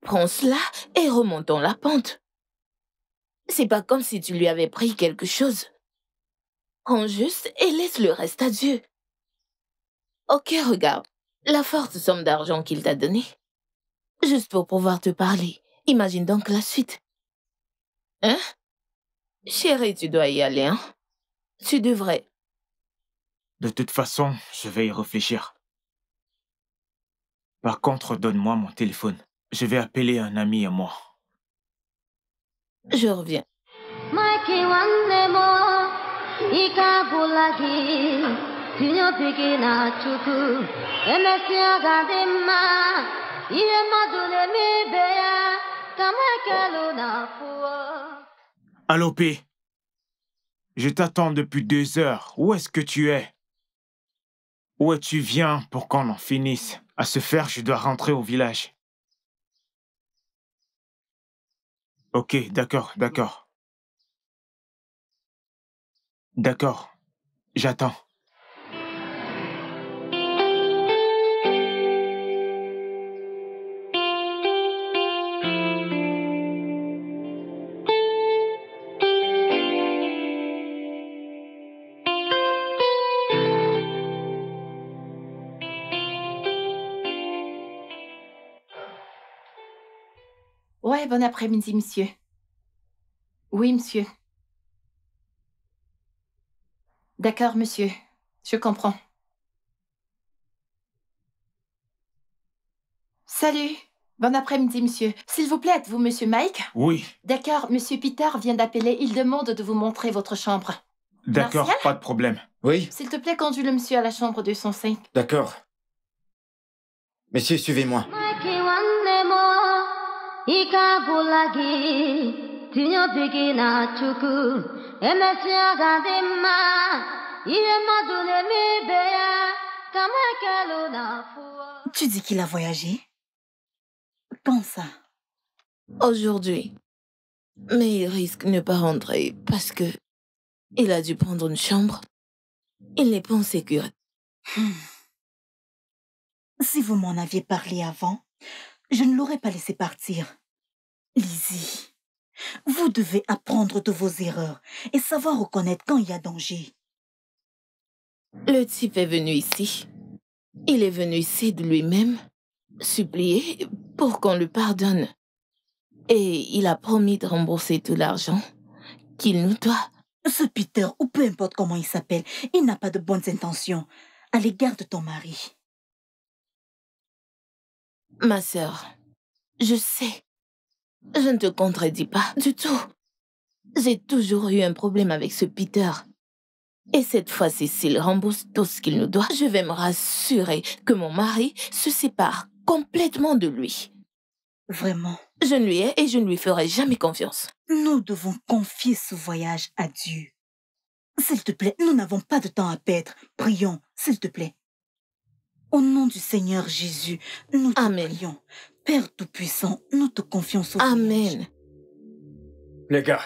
Prends cela et remontons la pente. C'est pas comme si tu lui avais pris quelque chose. Prends juste et laisse le reste à Dieu. Ok, regarde, la forte somme d'argent qu'il t'a donnée. Juste pour pouvoir te parler. Imagine donc la suite. Hein? Chérie, tu dois y aller, hein? Tu devrais. De toute façon, je vais y réfléchir. Par contre, donne-moi mon téléphone. Je vais appeler un ami à moi. Je reviens. P. Je t'attends depuis deux heures. Où est-ce que tu es? Où es-tu? Viens pour qu'on en finisse À ce faire, je dois rentrer au village. Ok, d'accord, d'accord. D'accord. J'attends. Ouais, bon après-midi, monsieur. Oui, monsieur. D'accord, monsieur. Je comprends. Salut. Bon après-midi, monsieur. S'il vous plaît, êtes-vous monsieur Mike? Oui, D'accord, monsieur Peter vient d'appeler. Il demande de vous montrer votre chambre. d'accord, pas de problème. Oui, S'il te plaît, conduis le monsieur à la chambre 205. d'accord. Messieurs, suivez-moi. Mike nwanne m ike agwụla gị tinye obi gị na Chukwu emesịa ga-adị mma ihe mmadụ na-eme ibe ya ka Michael na-afụọ Tu dis qu'il a voyagé? Quand ça Aujourd'hui. Mais il risque de ne pas rentrer parce que il a dû prendre une chambre. Il n'est pas en sécurité. Hmm. Si vous m'en aviez parlé avant, je ne l'aurais pas laissé partir. Lizzie, vous devez apprendre de vos erreurs et savoir reconnaître quand il y a danger. Le type est venu ici. Il est venu ici de lui-même, supplier pour qu'on le pardonne. Et il a promis de rembourser tout l'argent qu'il nous doit. Ce Peter, ou peu importe comment il s'appelle, il n'a pas de bonnes intentions à l'égard de ton mari. Ma sœur, je sais. Je ne te contredis pas du tout. J'ai toujours eu un problème avec ce Peter. Et cette fois-ci, s'il rembourse tout ce qu'il nous doit, je vais me rassurer que mon mari se sépare complètement de lui. Vraiment, Je ne lui ai et je ne lui ferai jamais confiance. nous devons confier ce voyage à Dieu. S'il te plaît, nous n'avons pas de temps à perdre. Prions, s'il te plaît. Au nom du Seigneur Jésus, nous te Amen. prions. Père Tout-Puissant, nous te confions voyage. Amen. Les gars.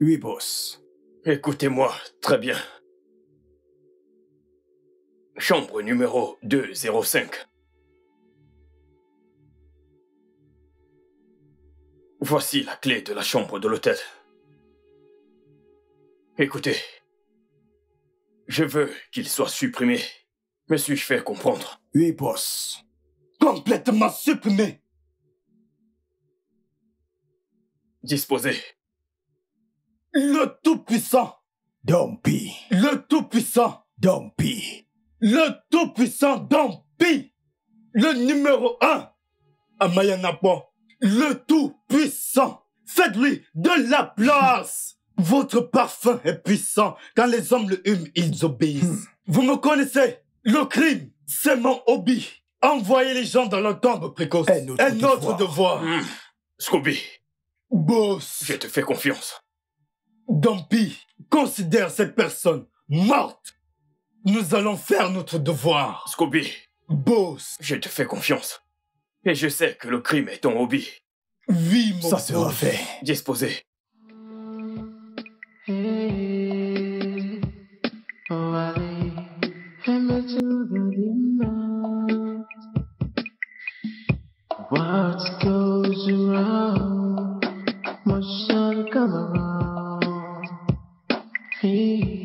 Oui, boss. Écoutez-moi très bien. Chambre numéro 205. Voici la clé de la chambre de l'hôtel. Écoutez. Je veux qu'il soit supprimé. Me suis-je fait comprendre? Oui, boss. Complètement supprimé. Disposez. Le Tout-Puissant. Dompi. Le Tout-Puissant. Dompi. Le Tout-Puissant Dompi. Le numéro un. Amayanapo. Le Tout-Puissant. Faites-lui de la place. Votre parfum est puissant. Quand les hommes le hument, ils obéissent. Vous me connaissez? Le crime, c'est mon hobby. Envoyer les gens dans leur tombe précoce Est notre est notre devoir. devoir. Hmm. Scooby, Boss. je te fais confiance. Dompi, considère cette personne morte. Nous allons faire notre devoir. Scooby, Boss. je te fais confiance. Et je sais que le crime est ton hobby. Oui, mon Ça sera boss. fait. Disposez. Hey, What goes around must come around. Hey,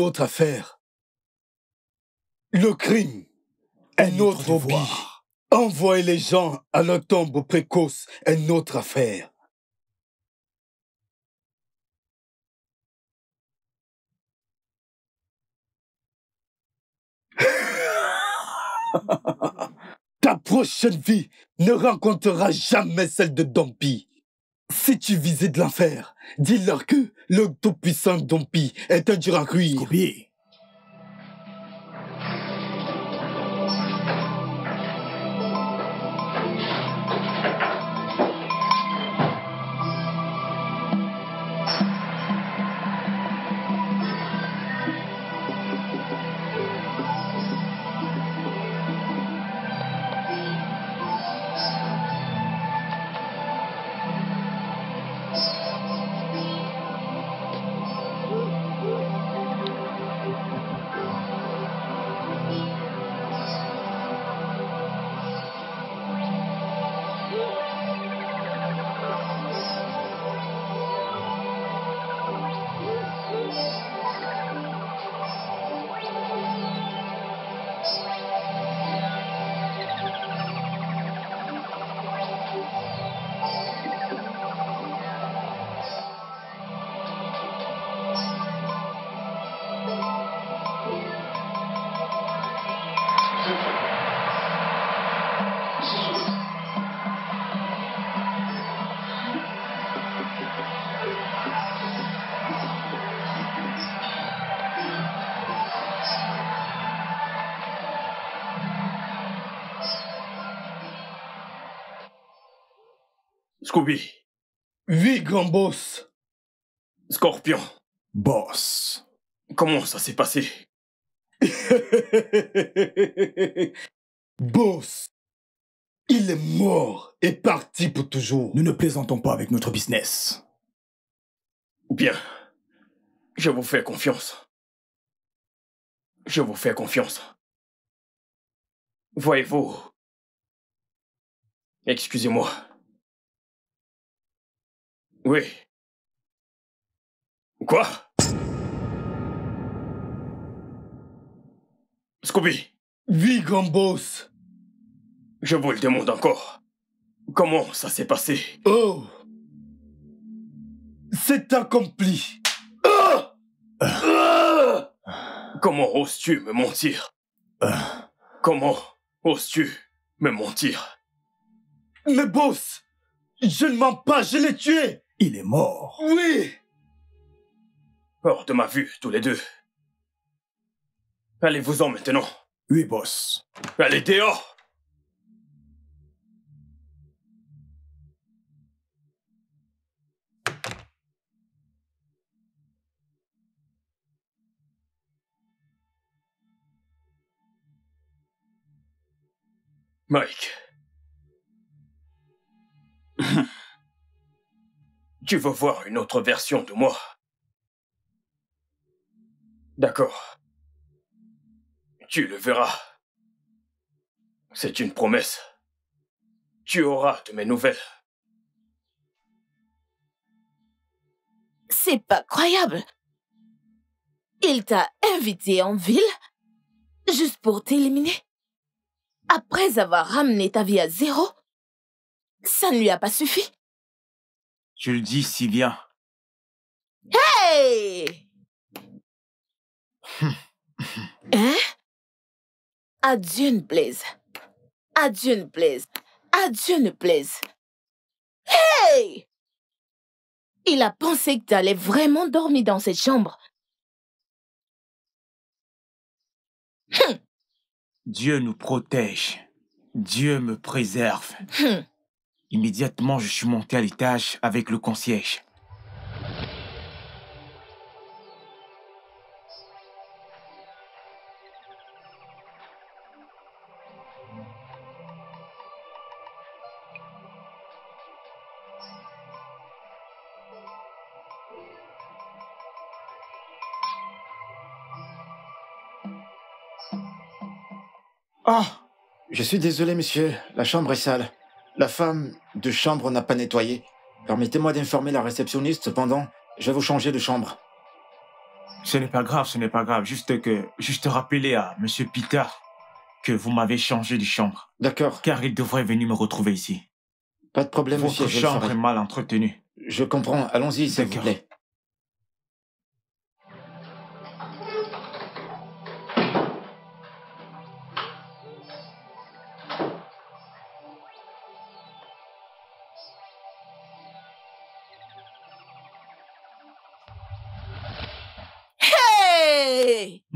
une autre affaire. Le crime est notre hobby. Envoyer les gens à leur tombe précoce est notre affaire. (laughs) Ta prochaine vie ne rencontrera jamais celle de Dompi. Si tu de l'enfer, dis-leur que le tout-puissant Dompi est un dur à cuire. Scooby. Oui, grand boss. Scorpion. Boss. Comment ça s'est passé? (laughs) Boss, il est mort et parti pour toujours. Nous ne plaisantons pas avec notre business. Bien. Je vous fais confiance. Je vous fais confiance. Voyez-vous? Excusez-moi. Oui. Quoi? Scooby. Oui, boss. Je vous le demande encore. Comment ça s'est passé? Oh! C'est accompli. Ah ah ah Comment oses-tu me mentir? Comment oses-tu me mentir? Mais boss Je ne mens pas, je l'ai tué. Il est mort. Oui. Hors de ma vue, tous les deux. Allez-vous-en maintenant. Oui, boss. Allez dehors Mike. (laughs) tu veux voir une autre version de moi? D'accord. Tu le verras. C'est une promesse. Tu auras de mes nouvelles. C'est pas croyable. Il t'a invité en ville? Juste pour t'éliminer? Après avoir ramené ta vie à zéro, ça ne lui a pas suffi? Tu le dis si bien. Hey Hein? À Dieu ne plaise. À Dieu ne plaise. À Dieu ne plaise. Hey Il a pensé que t'allais vraiment dormir dans cette chambre. Hum, Dieu nous protège. Dieu me préserve. hum. Immédiatement, je suis monté à l'étage avec le concierge. Ah Je suis désolé, monsieur. La chambre est sale. La femme de chambre n'a pas nettoyé. Permettez-moi d'informer la réceptionniste, cependant, je vais vous changer de chambre. Ce n'est pas grave, ce n'est pas grave. Juste que, juste rappeler à Monsieur Peter que vous m'avez changé de chambre. D'accord. Car il devrait venir me retrouver ici. Pas de problème, Votre monsieur. le chambre est mal entretenue. Je comprends. Allons-y, s'il vous plaît.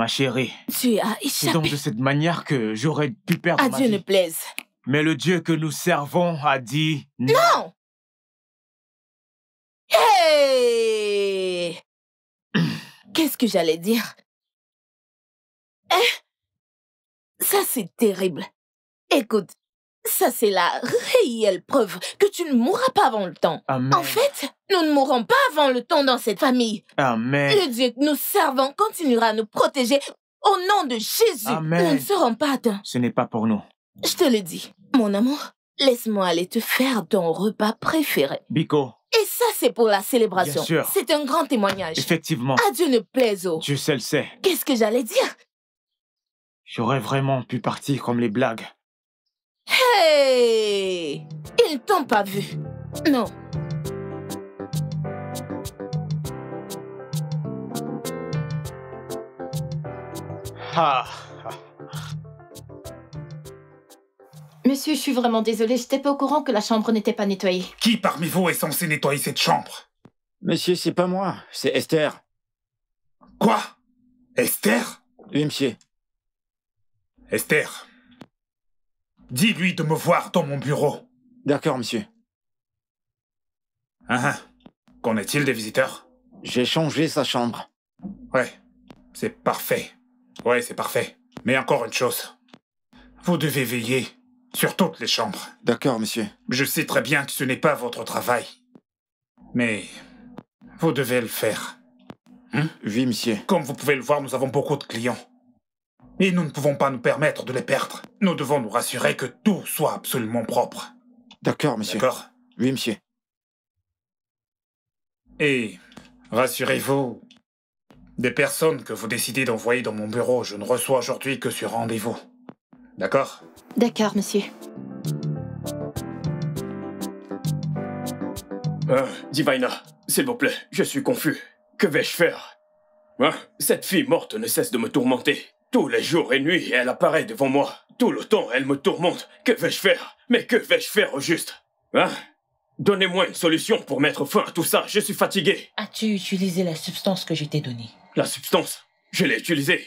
Ma chérie, Tu as c'est donc échappé. de cette manière que j'aurais pu perdre À ma Dieu vie. ne plaise. Mais le Dieu que nous servons a dit non. Non Hey (clears throat) Qu'est-ce que j'allais dire? Hein? Ça, c'est terrible. Écoute, ça, c'est la réelle preuve que tu ne mourras pas avant le temps. Amen. En fait, nous ne mourrons pas avant le temps dans cette famille. Amen. Le Dieu que nous servons continuera à nous protéger. Au nom de Jésus, Amen. nous ne serons pas atteints. Ce n'est pas pour nous. Je te le dis, mon amour, laisse-moi aller te faire ton repas préféré. Biko, Et ça, c'est pour la célébration. Bien sûr. C'est un grand témoignage. effectivement, À Dieu ne plaise. oh. Dieu seul sait. Qu'est-ce que j'allais dire? J'aurais vraiment pu partir comme les blagues. Hey Ils ne t'ont pas vu. Non. Ah, Monsieur, je suis vraiment désolée, j'étais pas au courant que la chambre n'était pas nettoyée. Qui parmi vous est censé nettoyer cette chambre? Monsieur, c'est pas moi, c'est Esther. Quoi? Esther? Oui, monsieur. Esther. Dis-lui de me voir dans mon bureau. D'accord, monsieur. Hein, hein. Qu'en est-il des visiteurs? J'ai changé sa chambre. Ouais, c'est parfait. Ouais, c'est parfait. Mais encore une chose. Vous devez veiller sur toutes les chambres. D'accord, monsieur. Je sais très bien que ce n'est pas votre travail. Mais vous devez le faire. Hein? Oui, monsieur. Comme vous pouvez le voir, nous avons beaucoup de clients et nous ne pouvons pas nous permettre de les perdre. Nous devons nous rassurer que tout soit absolument propre. D'accord, monsieur. D'accord Oui, monsieur. Et rassurez-vous, des personnes que vous décidez d'envoyer dans mon bureau, je ne reçois aujourd'hui que sur rendez-vous. D'accord? D'accord, monsieur. Euh, Divina, s'il vous plaît, je suis confus. Que vais-je faire? Hein? Cette fille morte ne cesse de me tourmenter. Tous les jours et nuits, elle apparaît devant moi. Tout le temps, elle me tourmente. Que vais-je faire? Mais que vais-je faire au juste? Hein? Donnez-moi une solution pour mettre fin à tout ça. Je suis fatigué. As-tu utilisé la substance que je t'ai donnée? La substance, je l'ai utilisée.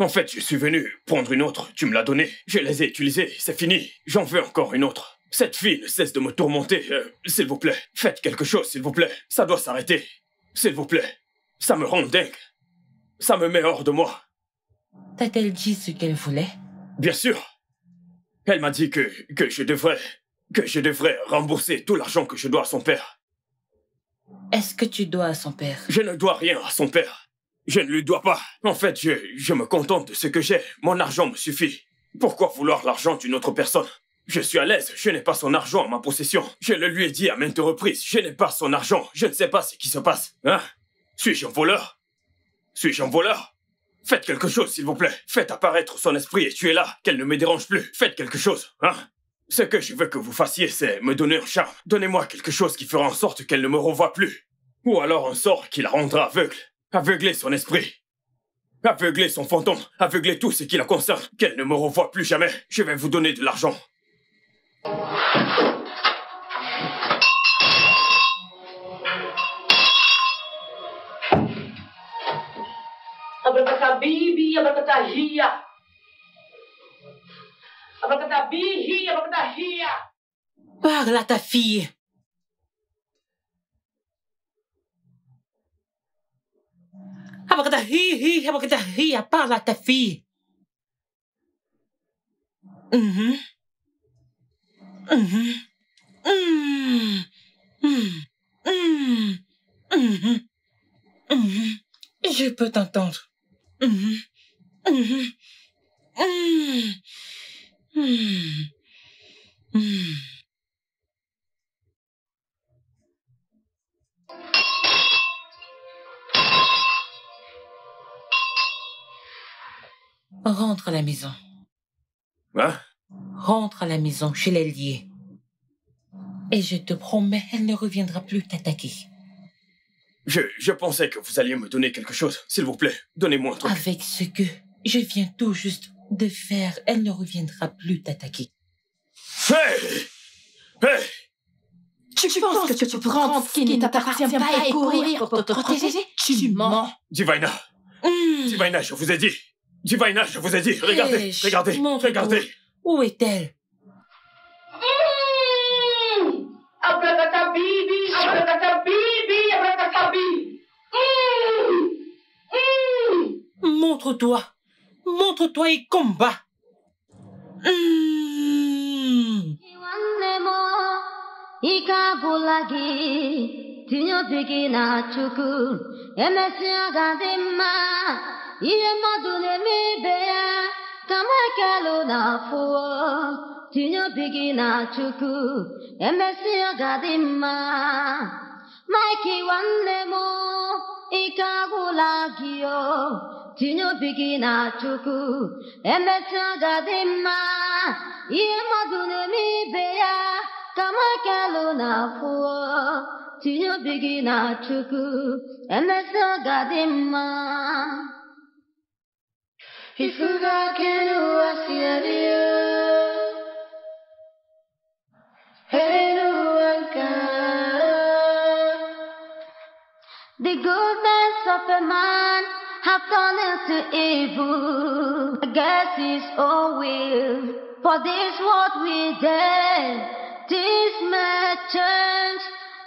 En fait, je suis venu prendre une autre. Tu me l'as donnée. Je les ai utilisées. C'est fini. J'en veux encore une autre. Cette fille ne cesse de me tourmenter. Euh, s'il vous plaît, faites quelque chose, s'il vous plaît. Ça doit s'arrêter. S'il vous plaît. Ça me rend dingue. Ça me met hors de moi. T'a-t-elle dit ce qu'elle voulait? Bien sûr. Elle m'a dit que, que je devrais, que je devrais rembourser tout l'argent que je dois à son père. Est-ce que tu dois à son père? Je ne dois rien à son père. Je ne lui dois pas. En fait, je, je me contente de ce que j'ai. Mon argent me suffit. Pourquoi vouloir l'argent d'une autre personne? Je suis à l'aise. Je n'ai pas son argent en ma possession. Je le lui ai dit à maintes reprises. Je n'ai pas son argent. Je ne sais pas ce qui se passe. Hein? Suis-je un voleur? Suis-je un voleur? Faites quelque chose, s'il vous plaît. Faites apparaître son esprit et tu es là, qu'elle ne me dérange plus. Faites quelque chose, hein Ce que je veux que vous fassiez, c'est me donner un charme. Donnez-moi quelque chose qui fera en sorte qu'elle ne me revoie plus. Ou alors un sort qui la rendra aveugle. Aveugler son esprit. Aveugler son fantôme. Aveugler tout ce qui la concerne. Qu'elle ne me revoie plus jamais. Je vais vous donner de l'argent. Parle à ta fille. Abacatahi, abacatahia, parle à ta fille. Je peux t'entendre. Rentre à la maison. Hein? Rentre à la maison chez les liés. Et je te promets, elle ne reviendra plus t'attaquer. Je, je pensais que vous alliez me donner quelque chose. S'il vous plaît, donnez-moi un truc. Avec ce que je viens tout juste de faire, elle ne reviendra plus t'attaquer. Hey Hey Tu, penses, que, tu peux prendre ce qui ne t'appartient pas et courir pour te protéger Tu mens. Divina Hmm. Divina, je vous ai dit Divina, je vous ai dit Regardez, Hey, regardez, regardez Où est-elle? Abracatabibi, Montre-toi. Montre-toi et combat. Hmm. nwanne m ike agwụla gị 진요 비기나 주구 에메차가 됨마 이모두는 미베야 까마깔로나 후어 진요 비기나 주구 에메차가 됨마 이수가 개누와 시아리요 The goodness of a man have turned into evil against his own will. For this what we did, this may change,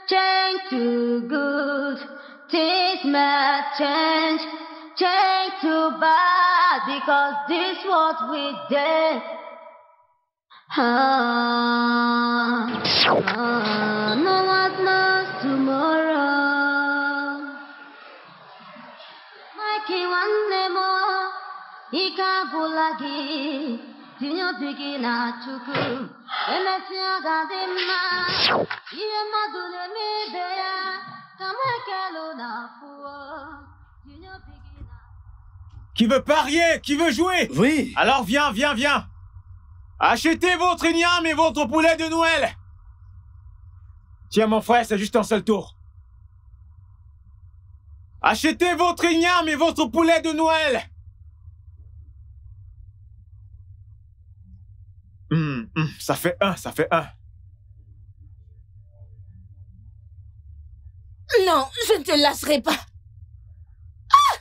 change to good. This may change, change to bad, because this what we did. Ah, ah, no Qui veut parier? Qui veut jouer? Oui. Alors viens, viens, viens. Achetez votre igname et votre poulet de Noël. Tiens, mon frère, c'est juste un seul tour. Achetez votre igname et votre poulet de Noël. Hum, hum, ça fait un, ça fait un. Non, je ne te lâcherai pas. Ah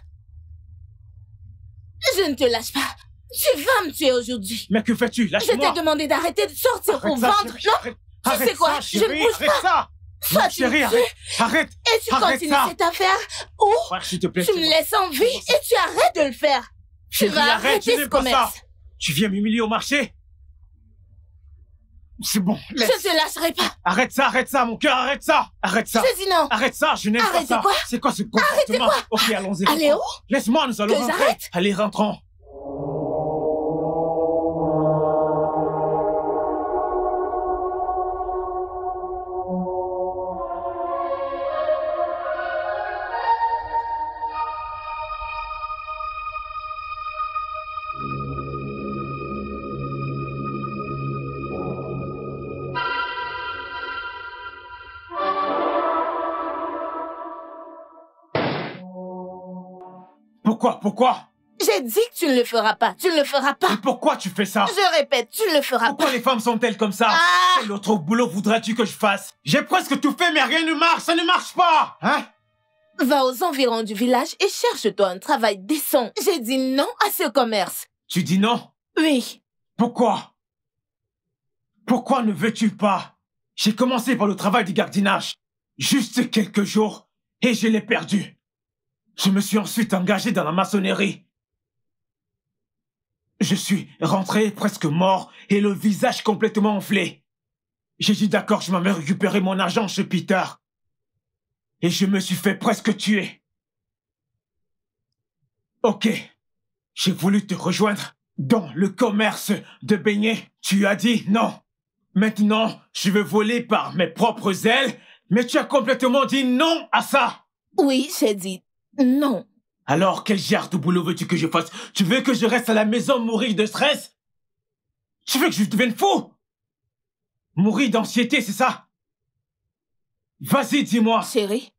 je ne te lâche pas. Tu vas me tuer aujourd'hui. Mais que fais-tu? Je Lâche-moi. t'ai demandé d'arrêter de sortir Arrête pour ça, vendre. chérie, non arrête. Tu Arrête sais quoi? ça, Je ne bouge arrête pas. ça. Soit tu chérie, arrête. Arrête. Et tu Arrête continues ça. cette affaire. Ou Frère, s'il te plaît. tu me laisses en vie et tu arrêtes de le faire. Tu vas arrête, arrêter je ce pas commerce. ça. Tu viens m'humilier au marché? C'est bon, Je laisse. ne te lâcherai pas. Arrête ça, arrête ça, mon cœur, arrête ça. Arrête ça. Je dis non. Arrête ça, je n'aime pas Arrêtez ça. quoi? C'est quoi ce Arrêtez comportement? quoi? Ok, allons-y. Allez, oh Laisse-moi, nous allons Que rentrer. Allez, rentrons. Pourquoi? Pourquoi? J'ai dit que tu ne le feras pas. Tu ne le feras pas. Pourquoi tu fais ça? Je répète, tu ne le feras Pourquoi pas. les femmes sont-elles comme ça? Ah Quel autre boulot voudrais-tu que je fasse? J'ai presque tout fait, mais rien ne marche, ça ne marche pas Hein? Va aux environs du village et cherche-toi un travail décent. J'ai dit non à ce commerce. Tu dis non? Oui. Pourquoi? Pourquoi ne veux-tu pas? J'ai commencé par le travail du gardinage. Juste quelques jours, et je l'ai perdu. Je me suis ensuite engagé dans la maçonnerie. Je suis rentré presque mort et le visage complètement enflé. J'ai dit d'accord, je m'en vais récupérer mon argent chez Peter. Et je me suis fait presque tuer. Ok. J'ai voulu te rejoindre dans le commerce de beignets. Tu as dit non. Maintenant, je veux voler par mes propres ailes, mais tu as complètement dit non à ça. Oui, j'ai dit non. Alors, quel genre de boulot veux-tu que je fasse? Tu veux que je reste à la maison mourir de stress? Tu veux que je devienne fou? Mourir d'anxiété, c'est ça? Vas-y, dis-moi. Chérie,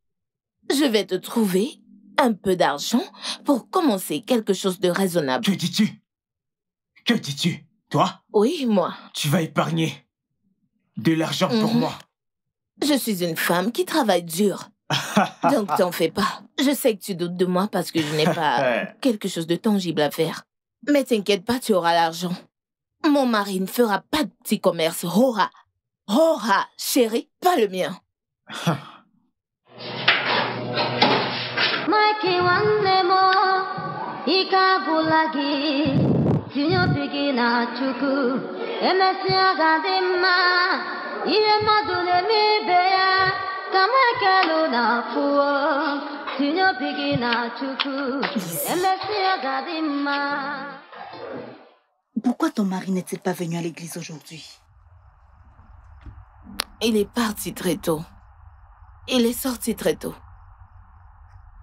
je vais te trouver un peu d'argent pour commencer quelque chose de raisonnable. Que dis-tu? Que dis-tu? Toi? Oui, moi. Tu vas épargner de l'argent pour Mhm. moi. Je suis une femme qui travaille dur. Donc t'en fais pas. Je sais que tu doutes de moi parce que je n'ai pas (laughs) quelque chose de tangible à faire. Mais t'inquiète pas, tu auras l'argent. Mon mari ne fera pas de petit commerce. Hora. Hora, chérie, pas le mien. (laughs) Pourquoi ton mari n'est-il pas venu à l'église aujourd'hui? Il est parti très tôt. Il est sorti très tôt.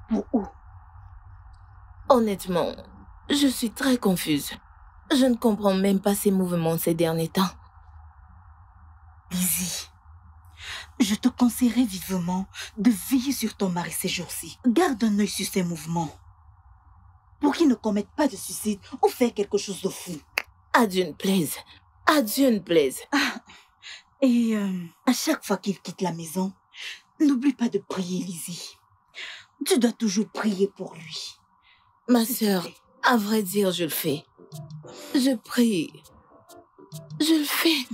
Pour où? Honnêtement, je suis très confuse. Je ne comprends même pas ses mouvements ces derniers temps. Lizzie, je te conseillerais vivement de veiller sur ton mari ces jours-ci. Garde un œil sur ses mouvements. Pour qu'il ne commette pas de suicide ou faire quelque chose de fou. À Dieu ne plaise. À Dieu ne plaise. Et euh, à chaque fois qu'il quitte la maison, n'oublie pas de prier, Lizzie. Tu dois toujours prier pour lui. Ma sœur, à vrai dire, je le fais. Je prie. Je le fais.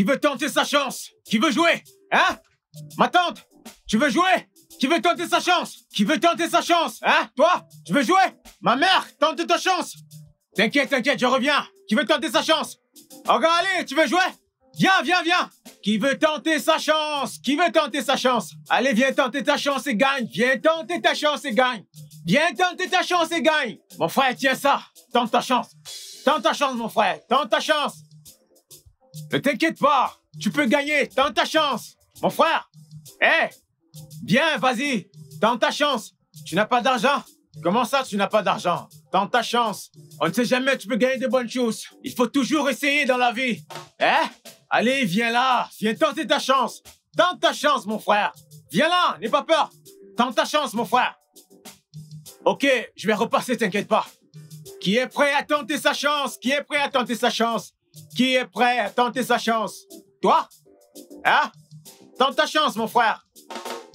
Qui veut tenter sa chance? Qui veut jouer? Hein? Ma tante? Tu veux jouer? Qui veut tenter sa chance? Qui veut tenter sa chance? Hein? Toi? Tu veux jouer? Ma mère Tente ta chance. T'inquiète, t'inquiète, je reviens. Qui veut tenter sa chance? Gars, allez, tu veux jouer? Viens, viens, viens. Qui veut tenter sa chance? Qui veut tenter sa chance? Allez, viens tenter ta chance et gagne. Viens tenter ta chance et gagne. Viens tenter ta chance et gagne. Mon frère, tiens ça. Tente ta chance. Tente ta chance, mon frère. Tente ta chance Ne t'inquiète pas Tu peux gagner Tente ta chance Mon frère Hé Viens, vas-y Tente ta chance Tu n'as pas d'argent? Comment ça, tu n'as pas d'argent? Tente ta chance. On ne sait jamais, tu peux gagner de bonnes choses. Il faut toujours essayer dans la vie. Hein Allez, viens là. Viens tenter ta chance. Tente ta chance, mon frère. Viens là, n'aie pas peur. Tente ta chance, mon frère. Ok, je vais repasser, t'inquiète pas. Qui est prêt à tenter sa chance? Qui est prêt à tenter sa chance? Qui est prêt à tenter sa chance? Toi? Hein? Tente ta chance, mon frère.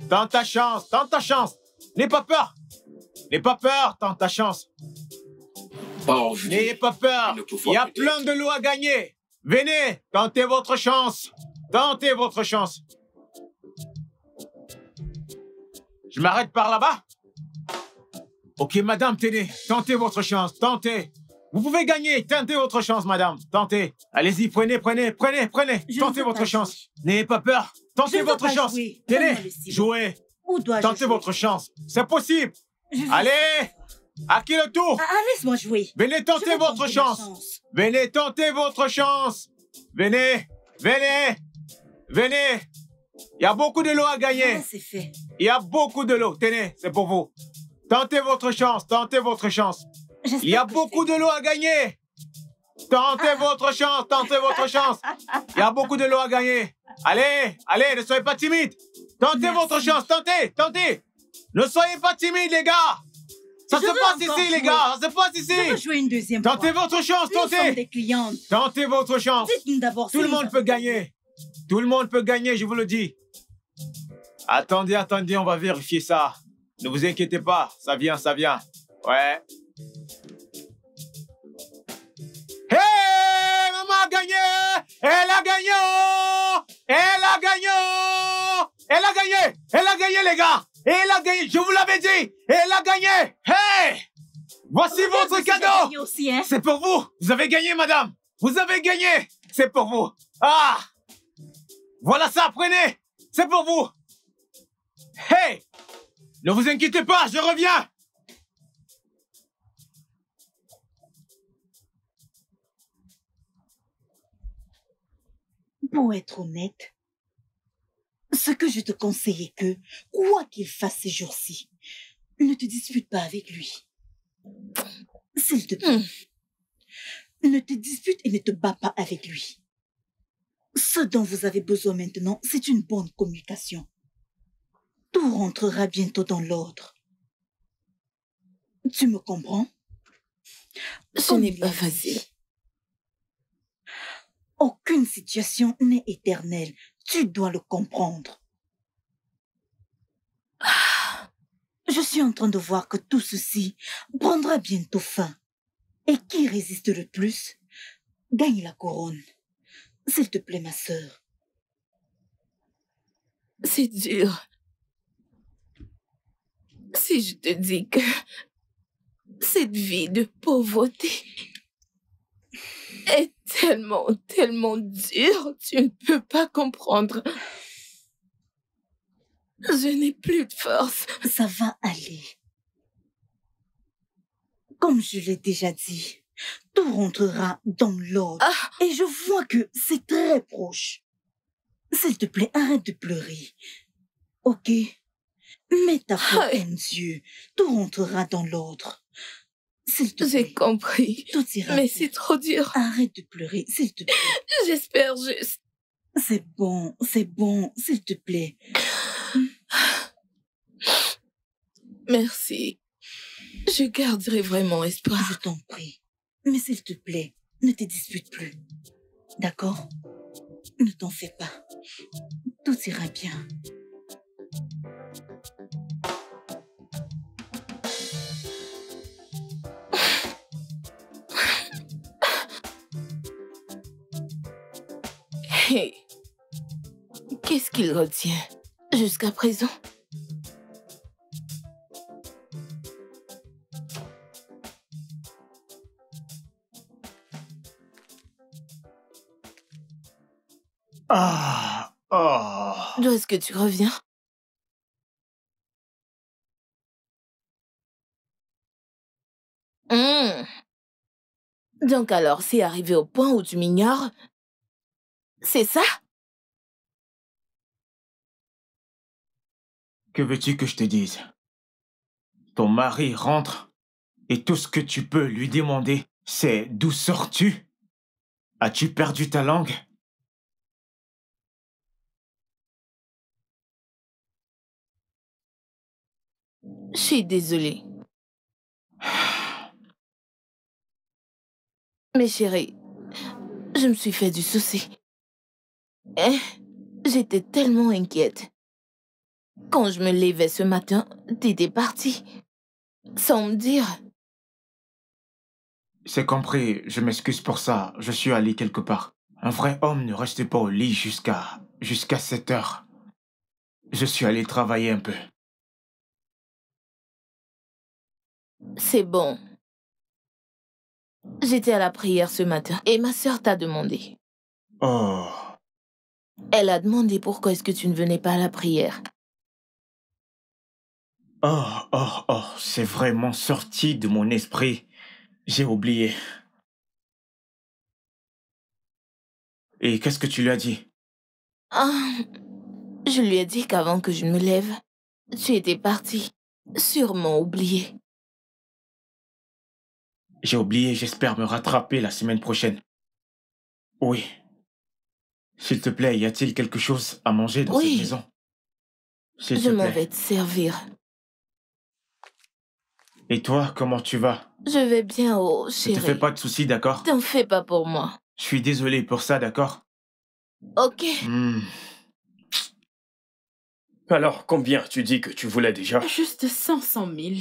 Tente ta chance, tente ta chance. N'aie pas peur. N'aie pas peur, tente ta chance. N'ayez pas peur. Il y a plein de lots à gagner. Venez, tentez votre chance. Tentez votre chance. Je m'arrête par là-bas. Ok, madame, tenez. Tentez votre chance. Tentez. Vous pouvez gagner. Tentez votre chance, madame. Tentez. Allez-y, prenez, prenez, prenez, prenez. Tentez votre chance. N'ayez pas peur. Tentez votre chance. Tenez. Jouez. Tentez votre chance. C'est possible. Allez. À qui le tour? Ah, laisse-moi jouer. Venez tenter votre chance. Venez tenter votre chance. Venez, venez, venez. Il y a beaucoup de lots à gagner. c'est fait. Il y a beaucoup de lots. Tenez, c'est pour vous. Tentez votre chance, tentez votre chance. Il y a beaucoup de lots à gagner. Tentez votre chance, tentez votre (laughs) chance. Il y a beaucoup de lots à gagner. Allez, allez, ne soyez pas timide. Tentez votre chance, tentez, tentez. Ne soyez pas timide, les gars. Ça Je se passe ici, les gars. Ça se passe ici. Je veux jouer une deuxième Tentez fois. votre chance, Nous tentez. sommes des clientes. Tentez votre chance. D'abord Tout le monde peut gagner. Tout le monde peut gagner, je vous le dis. Attendez, attendez, on va vérifier ça. Ne vous inquiétez pas, ça vient, ça vient. Ouais. Hé, maman a gagné. Elle a gagné. Elle a gagné. Elle a gagné. Elle a gagné, les gars. Elle a gagné, je vous l'avais dit. Elle a gagné. Hey! Voici votre cadeau. aussi, hein. C'est pour vous. Vous avez gagné, madame. Vous avez gagné. C'est pour vous. Ah! Voilà ça, prenez. C'est pour vous. Hey! Ne vous inquiétez pas, je reviens Pour être honnête, ce que je te conseille est que, quoi qu'il fasse ces jours-ci, ne te dispute pas avec lui. S'il te plaît. Ne te dispute et ne te bats pas avec lui. Ce dont vous avez besoin maintenant, c'est une bonne communication. Tout rentrera bientôt dans l'ordre. Tu me comprends? Ce n'est pas facile. Aucune situation n'est éternelle. Tu dois le comprendre. Je suis en train de voir que tout ceci prendra bientôt fin. Et qui résiste le plus? Gagne la couronne. S'il te plaît, ma sœur. C'est dur. Si je te dis que cette vie de pauvreté est tellement, tellement dure, tu ne peux pas comprendre. Je n'ai plus de force. Ça va aller. Comme je l'ai déjà dit, tout rentrera dans l'ordre. Et je vois que c'est très proche. S'il te plaît, arrête de pleurer. Ok? Mets ta foi en Dieu. Tout rentrera dans l'ordre. S'il te plaît. J'ai compris. Tout ira Mais c'est trop dur. Arrête de pleurer, s'il te plaît. J'espère juste. C'est bon, c'est bon, s'il te plaît. Merci. Je garderai vraiment espoir. Je t'en prie. Mais s'il te plaît, ne te dispute plus. D'accord? Ne t'en fais pas. Tout ira bien. Hey, qu'est-ce qu'il retient jusqu'à présent? D'où est-ce que tu reviens? Hmm. Donc alors, c'est arrivé au point où tu m'ignores? C'est ça? Que veux-tu que je te dise? Ton mari rentre et tout ce que tu peux lui demander, c'est d'où sors-tu? As-tu perdu ta langue Je suis désolée. Mais chérie, je me suis fait du souci. Eh, J'étais tellement inquiète. Quand je me levais ce matin, t'étais parti. Sans me dire. C'est compris, je m'excuse pour ça, je suis allé quelque part. Un vrai homme ne reste pas au lit jusqu'à... jusqu'à 7 heures. Je suis allé travailler un peu. C'est bon. J'étais à la prière ce matin et ma sœur t'a demandé. Oh, Elle a demandé pourquoi est-ce que tu ne venais pas à la prière. oh, oh, oh, c'est vraiment sorti de mon esprit. J'ai oublié. Et qu'est-ce que tu lui as dit? Ah, je lui ai dit qu'avant que je me lève, tu étais parti. Sûrement oublié. J'ai oublié, j'espère me rattraper la semaine prochaine. Oui. S'il te plaît, y a-t-il quelque chose à manger dans Oui. cette maison? S'il Je m'en vais te servir. Et toi, comment tu vas? Je vais bien, oh Ne chérie. te fais pas de soucis, d'accord? T'en fais pas pour moi. Je suis désolé pour ça, d'accord? Ok. Hmm. Alors, combien tu dis que tu voulais déjà? Juste 500 000.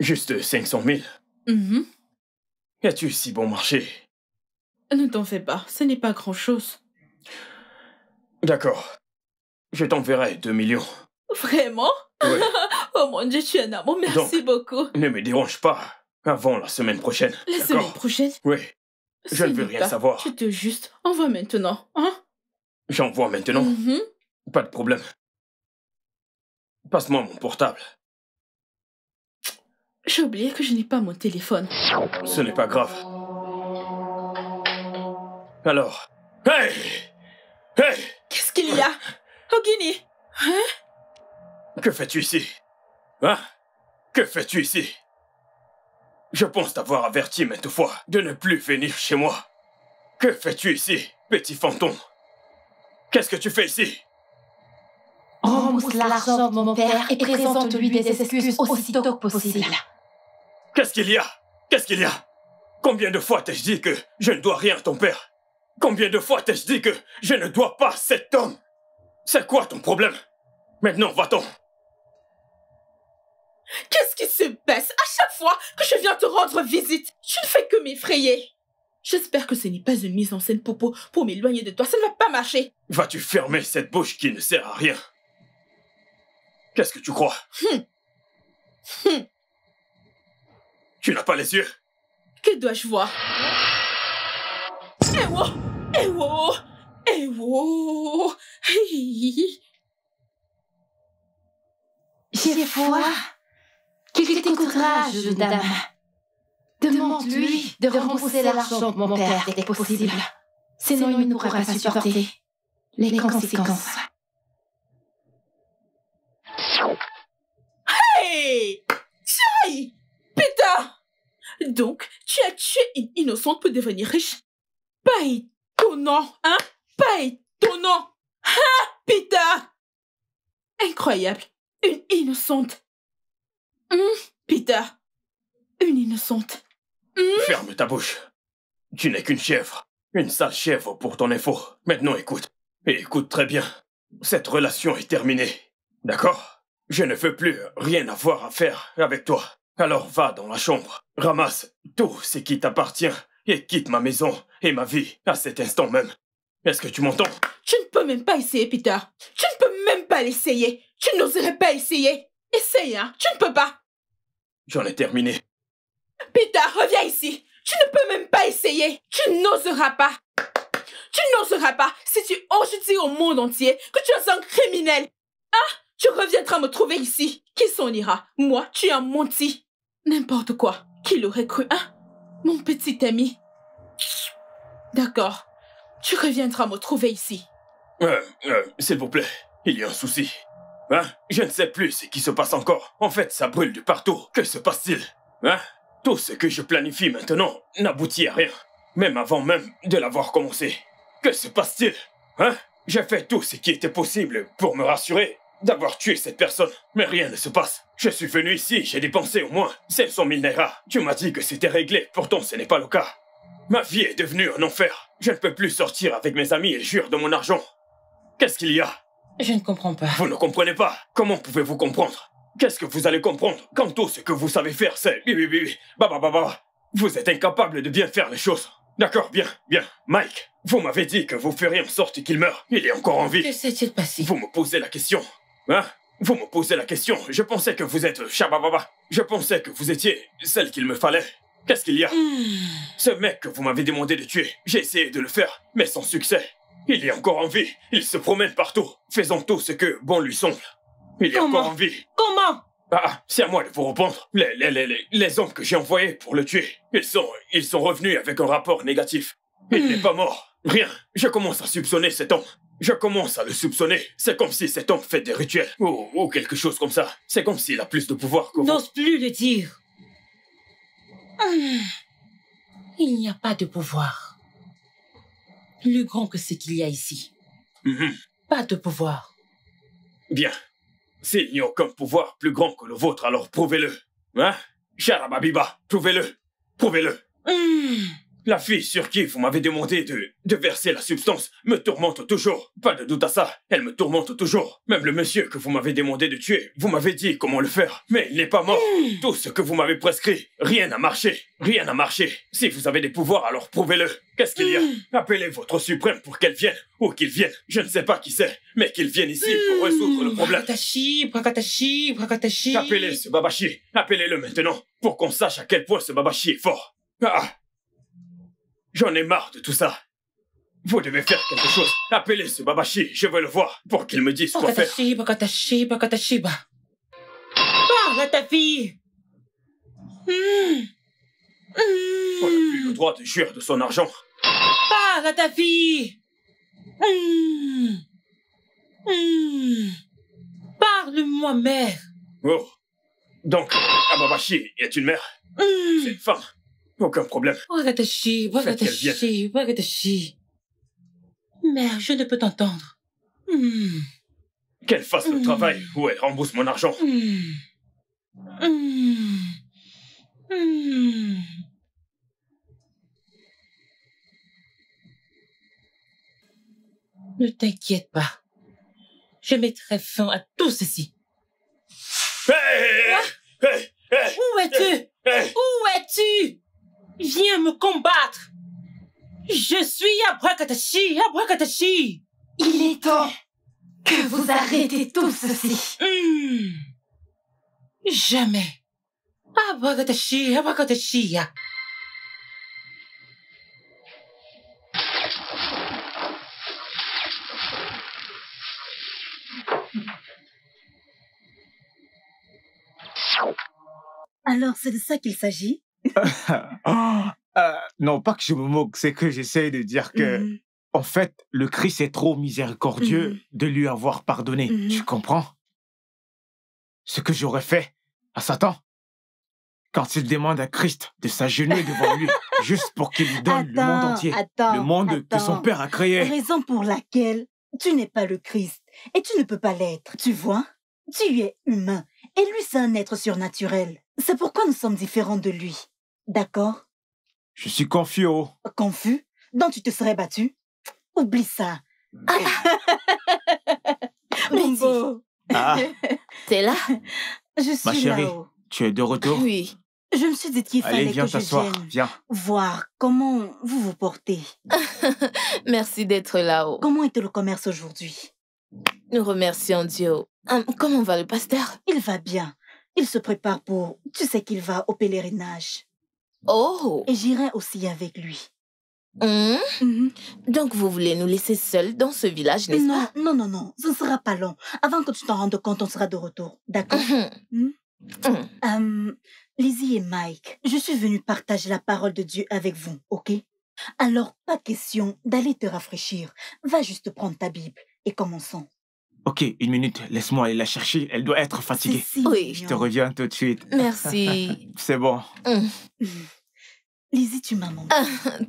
Juste 500 000 Mhm. As-tu si bon marché? Ne t'en fais pas, ce n'est pas grand-chose. D'accord. Je t'enverrai 2 millions. Vraiment? (laughs) Oh mon Dieu, tu es un amour, merci beaucoup. Ne me dérange pas avant la semaine prochaine. La semaine prochaine? Oui. Je Ce ne veux rien pas- savoir. Tu te juste, envoie maintenant, hein? J'envoie maintenant. Mhm. Pas de problème. Passe-moi mon portable. J'ai oublié que je n'ai pas mon téléphone. Ce n'est pas grave. Alors. Hey! Hey! Qu'est-ce qu'il y a? Ogini! Hein? Que fais-tu ici? Hein? Que fais-tu ici? Je pense t'avoir averti maintes fois de ne plus venir chez moi. Que fais-tu ici, petit fantôme? Qu'est-ce que tu fais ici? Rembourse l'argent de mon père et présente-lui des excuses aussitôt que possible. Qu'est-ce qu'il y a? Qu'est-ce qu'il y a? Combien de fois t'ai-je dit que je ne dois rien à ton père? Combien de fois t'ai-je dit que je ne dois pas cet homme? C'est quoi ton problème? Maintenant, va-t'en Qu'est-ce qui se passe? À chaque fois que je viens te rendre visite, tu ne fais que m'effrayer. J'espère que ce n'est pas une mise en scène pour, pour, m'éloigner de toi. Ça ne va pas marcher. Vas-tu fermer cette bouche qui ne sert à rien? Qu'est-ce que tu crois? Hum. Hum. Tu n'as pas les yeux? Que dois-je voir? Eh oh Eh oh Eh oh. J'ai foi qu'il t'écoutera, jeune dame. Demande-lui de rembourser l'argent de mon père dès que possible. Sinon, il ne pourra pas supporter les conséquences. Hey Chai Peter Donc, tu as tué une innocente pour devenir riche Pas étonnant, hein? Pas étonnant Hein, Peter? Incroyable Une innocente Hum, Peter Une innocente Hum, Ferme ta bouche. Tu n'es qu'une chèvre. Une sale chèvre pour ton info. Maintenant écoute. Et écoute très bien. Cette relation est terminée. D'accord? Je ne veux plus rien avoir à faire avec toi. Alors va dans la chambre. Ramasse tout ce qui t'appartient et quitte ma maison et ma vie à cet instant même. Est-ce que tu m'entends? Tu ne peux même pas essayer, Peter Tu ne peux même pas l'essayer Tu n'oserais pas essayer Essaye, hein Tu ne peux pas J'en ai terminé. Peter, reviens ici. Tu ne peux même pas essayer. Tu n'oseras pas. Tu n'oseras pas si tu oses dire au monde entier que tu es un criminel. Ah, tu reviendras me trouver ici. Qui s'en ira? Moi, tu as menti. N'importe quoi. Qui l'aurait cru, hein? Mon petit ami. D'accord. Tu reviendras me trouver ici. Euh, euh, S'il vous plaît, il y a un souci. Hein? Je ne sais plus ce qui se passe encore. En fait, ça brûle de partout. Que se passe-t-il? Hein? Tout ce que je planifie maintenant n'aboutit à rien. Même avant même de l'avoir commencé. Que se passe-t-il? Hein? J'ai fait tout ce qui était possible pour me rassurer d'avoir tué cette personne. Mais rien ne se passe. Je suis venu ici, j'ai dépensé au moins 500 000 naira. Tu m'as dit que c'était réglé, pourtant ce n'est pas le cas. Ma vie est devenue un enfer. Je ne peux plus sortir avec mes amis et jure de mon argent. Qu'est-ce qu'il y a? Je ne comprends pas. Vous ne comprenez pas. Comment pouvez-vous comprendre? Qu'est-ce que vous allez comprendre quand tout ce que vous savez faire, c'est... Oui, oui, oui, oui. Bah, bah, bah. Vous êtes incapable de bien faire les choses. D'accord, bien, bien. Mike, vous m'avez dit que vous feriez en sorte qu'il meure. Il est encore en vie. Que s'est-il passé? Vous me posez la question. Hein? Vous me posez la question. Je pensais que vous êtes... Shabababa. Je pensais que vous étiez celle qu'il me fallait. Qu'est-ce qu'il y a? Ce mec que vous m'avez demandé de tuer, j'ai essayé de le faire, mais sans succès. Il est encore en vie. Il se promène partout, faisant tout ce que bon lui semble. Il est Comment encore en vie. Comment? Ah, c'est à moi de vous répondre. Les, les, les, les, les hommes que j'ai envoyés pour le tuer, ils sont, ils sont revenus avec un rapport négatif. Il n'est pas mort. Rien. Je commence à soupçonner cet homme. Je commence à le soupçonner. C'est comme si cet homme fait des rituels. Ou, ou quelque chose comme ça. C'est comme s'il a plus de pouvoir que vous. N'ose plus le dire. Hum. Il n'y a pas de pouvoir. Plus grand que ce qu'il y a ici. Mhm. Pas de pouvoir. Bien. S'il n'y a aucun pouvoir plus grand que le vôtre, alors prouvez-le. Hein? Charababiba, prouvez-le. Prouvez-le. Hum. La fille sur qui vous m'avez demandé de, de verser la substance me tourmente toujours. Pas de doute à ça, elle me tourmente toujours. Même le monsieur que vous m'avez demandé de tuer, vous m'avez dit comment le faire, mais il n'est pas mort. Tout ce que vous m'avez prescrit, rien n'a marché. Rien n'a marché. Si vous avez des pouvoirs, alors prouvez-le. Qu'est-ce qu'il y a Appelez votre suprême pour qu'elle vienne, ou qu'il vienne. Je ne sais pas qui c'est, mais qu'il vienne ici pour résoudre le problème. Brakatashi, Brakatashi, Brakatashi. Appelez ce Babashi. Appelez-le maintenant, pour qu'on sache à quel point ce Babashi est fort. Ah J'en ai marre de tout ça. Vous devez faire quelque chose. Appelez ce Babashi, je veux le voir, pour qu'il me dise quoi faire. Brakatashi, Brakatashi, bah. Parle à ta fille. Hum. On n'a plus le droit de jouir de son argent. Parle à ta fille. Hum. Parle-moi, mère. Oh. Donc, Ababashi est une mère. C'est une femme. Aucun problème. Vienne. Brakatashi, Brakatashi. Mère, je ne peux t'entendre. Hum. Qu'elle fasse le travail ou elle rembourse mon argent. Hum. Ne t'inquiète pas. Je mettrai fin à tout ceci. Hey, hey, hey, Où es-tu? Où es-tu? Viens me combattre. Je suis Abrakatashi, Abrakatashi. Il est temps que vous arrêtez tout ceci. Hmm. Jamais. Abrakatashi, Abrakatashi. Alors, c'est de ça qu'il s'agit (laughs) Euh, non, pas que je me moque, c'est que j'essaie de dire que, Mhm. en fait, le Christ est trop miséricordieux Mhm. de lui avoir pardonné. Mhm. Tu comprends? Ce que j'aurais fait à Satan quand il demande à Christ de s'agenouiller devant lui, (laughs) juste pour qu'il lui donne le monde entier, attends, le monde que son père a créé. Raison pour laquelle tu n'es pas le Christ et tu ne peux pas l'être, tu vois Tu es humain et lui c'est un être surnaturel. C'est pourquoi nous sommes différents de lui. D'accord Je suis confus. oh. Confus? Donc tu te serais battu? Oublie ça. Bumbo Ah, (laughs) (laughs) T'es là? Je ma suis chérie, là-haut. tu es de retour? Oui. Je me suis dit qu'il Allez, fallait viens que je t'asseoir. vienne Viens. voir comment vous vous portez. (laughs) Merci d'être là-haut. Comment était le commerce aujourd'hui? Nous remercions Dieu. Hum, comment va le pasteur? Il va bien. Il se prépare pour... Tu sais qu'il va au pèlerinage. Oh Et j'irai aussi avec lui. Hum? Donc vous voulez nous laisser seuls dans ce village, n'est-ce Non, pas? non, non, non, ce ne sera pas long. Avant que tu t'en rendes compte, on sera de retour. D'accord? Hmm? Euh, Lizzie et Mike, je suis venue partager la parole de Dieu avec vous, ok? Alors, pas question d'aller te rafraîchir. Va juste prendre ta Bible et commençons. Ok, une minute, laisse-moi aller la chercher. Elle doit être fatiguée. Si Oui. Je te reviens tout de suite. Merci. C'est bon. Lizzie, tu m'as manqué.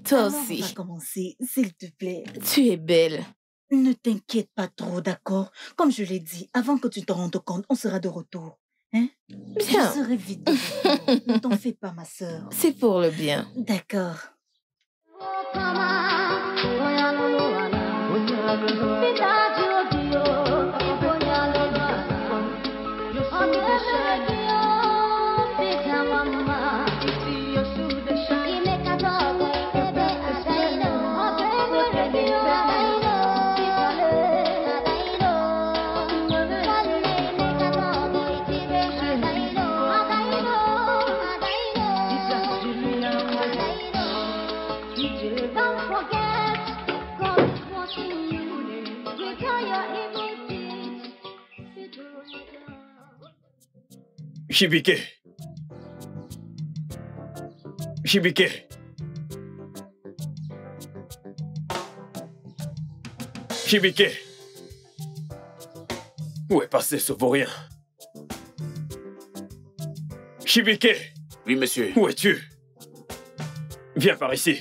Toi Alors, aussi. On va commencer, s'il te plaît. Tu es belle. Ne t'inquiète pas trop, d'accord Comme je l'ai dit, avant que tu te rendes compte, on sera de retour. Hein Bien. Je serai vite de retour. ne t'en fais pas, ma sœur. C'est pour le bien. D'accord. Don't Shibike. Shibike. Shibike. Où est passé ce vaurien? Shibike. Oui, monsieur. Où es-tu? Viens par ici.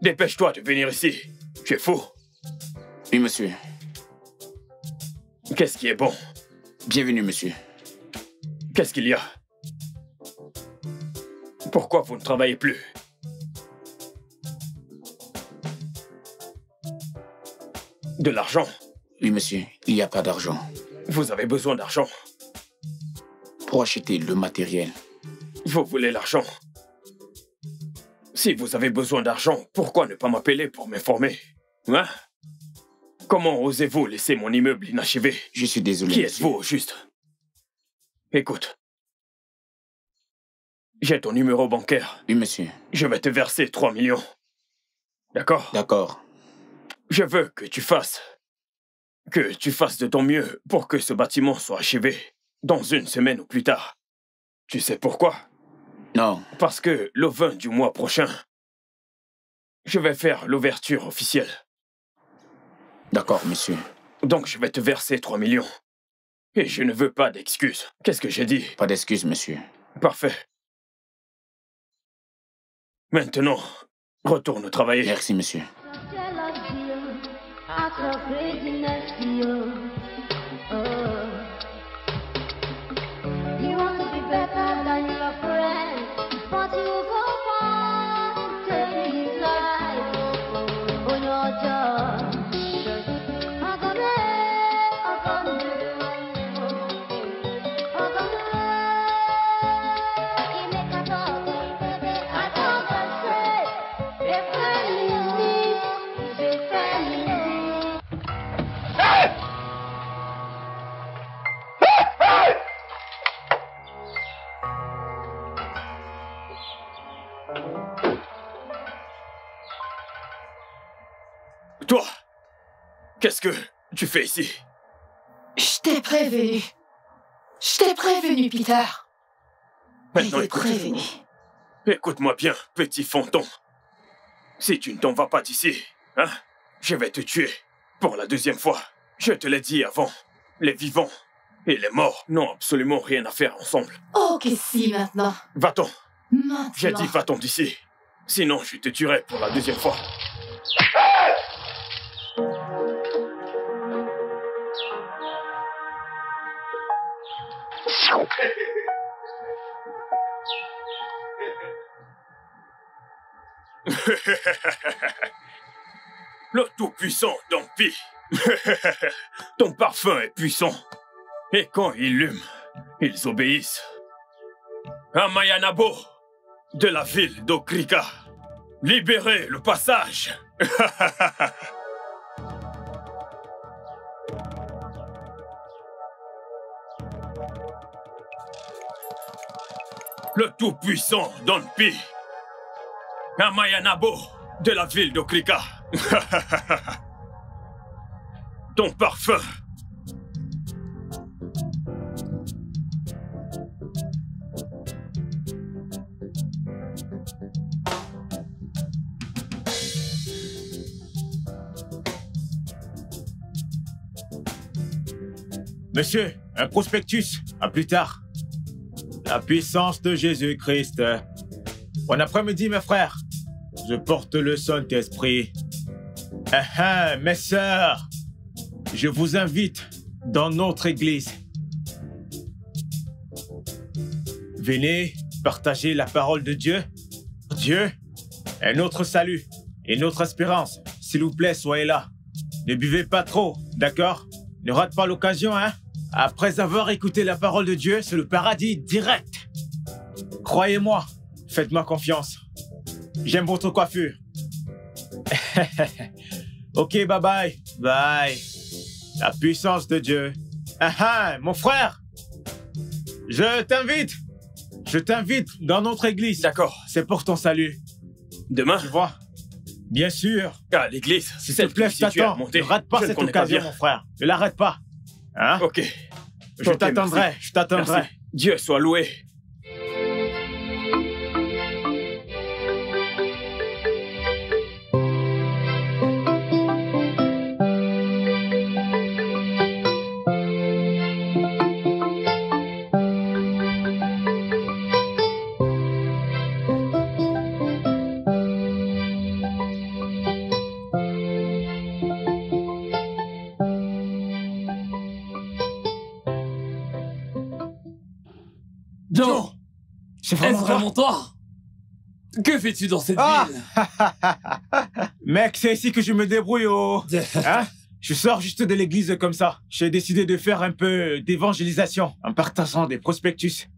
Dépêche-toi de venir ici. Tu es fou. Oui, monsieur. Qu'est-ce qui est bon? Bienvenue, monsieur. Qu'est-ce qu'il y a? Pourquoi vous ne travaillez plus? De l'argent? Oui, monsieur. Il n'y a pas d'argent. Vous avez besoin d'argent. Pour acheter le matériel. Vous voulez l'argent Si vous avez besoin d'argent, pourquoi ne pas m'appeler pour m'informer? Hein? Comment osez-vous laisser mon immeuble inachevé? Je suis désolé. Qui êtes-vous au juste? Écoute. J'ai ton numéro bancaire. Oui, monsieur. Je vais te verser 3 millions. D'accord? D'accord. Je veux que tu fasses. Que tu fasses de ton mieux pour que ce bâtiment soit achevé dans une semaine ou plus tard. Tu sais pourquoi? Non. Parce que le 20 du mois prochain, je vais faire l'ouverture officielle. D'accord, monsieur. Donc je vais te verser 3 millions. Et je ne veux pas d'excuses. Qu'est-ce que j'ai dit? Pas d'excuses, monsieur. Parfait. Maintenant, retourne travailler. Merci, monsieur. Qu'est-ce que tu fais ici? Je t'ai prévenu. Je t'ai prévenu, Peter. Maintenant, écoute. prévenu. Écoute-moi bien, petit fanton. Si tu ne t'en vas pas d'ici, hein, je vais te tuer. Pour la deuxième fois. Je te l'ai dit avant. Les vivants et les morts n'ont absolument rien à faire ensemble. Ok, si, maintenant? Va-t'en. Maintenant. J'ai dit va-t'en d'ici. Sinon, je te tuerai pour la deuxième fois. (laughs) Le tout-puissant Dampi. (laughs) Ton parfum est puissant. Et quand ils l'hument, ils obéissent. Amayanabo, de la ville d'Okrika. Libérez le passage. (laughs) Le tout-puissant Donpi. Amayanabo de la ville d'Okrika. (laughs) Ton parfum. Monsieur, un prospectus. À plus tard. La puissance de Jésus-Christ. Bon après-midi, mes frères. Je porte le Saint-Esprit. Ah ah, mes sœurs, je vous invite dans notre église. Venez partager la parole de Dieu. Dieu est notre salut et notre espérance. S'il vous plaît, soyez là. Ne buvez pas trop, d'accord? Ne rate pas l'occasion, hein? Après avoir écouté la parole de Dieu, c'est le paradis direct. Croyez-moi, faites-moi confiance. J'aime votre coiffure. (laughs) ok, bye bye. Bye. La puissance de Dieu. Ah ah, mon frère. Je t'invite. Je t'invite dans notre église. D'accord. C'est pour ton salut. Demain Tu vois? Bien sûr. Ah, l'église, S'il c'est te plaît, je t'attends. Ne rate pas cette occasion, mon frère. Ne l'arrête pas. Hein Ok. Je t'attendrai. Je t'attendrai. Dieu soit loué. Est-ce vraiment toi? Vraiment Que fais-tu dans cette Ah ville? (laughs) Mec, c'est ici que je me débrouille, oh. (laughs) Hein? Je sors juste de l'église comme ça. J'ai décidé de faire un peu d'évangélisation en partageant des prospectus.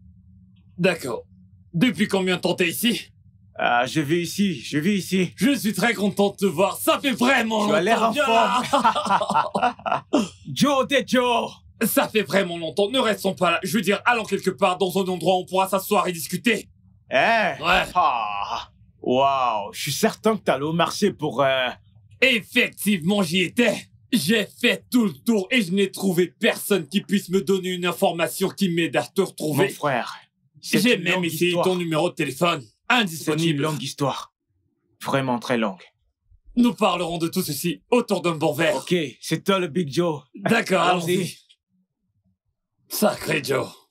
D'accord. Depuis combien de temps t'es ici? Ah, je vis ici, je vis ici. Je suis très content de te voir. Ça fait vraiment Tu as l'air en là. (laughs) Joe, t'es Joe Ça fait vraiment longtemps. Ne restons pas là. Je veux dire, allons quelque part dans un endroit où on pourra s'asseoir et discuter. Hein Ouais. Ah, Waouh, je suis certain que t'allais au marché pour... euh, Effectivement, j'y étais. J'ai fait tout le tour et je n'ai trouvé personne qui puisse me donner une information qui m'aide à te Mon retrouver. frère, c'est J'ai même essayé histoire. ton numéro de téléphone. C'est une Indisponible. longue histoire. Vraiment très longue. Nous parlerons de tout ceci autour d'un bon verre. Ok, c'est toi le Big Joe. D'accord, Allons-y. Sacré Joe.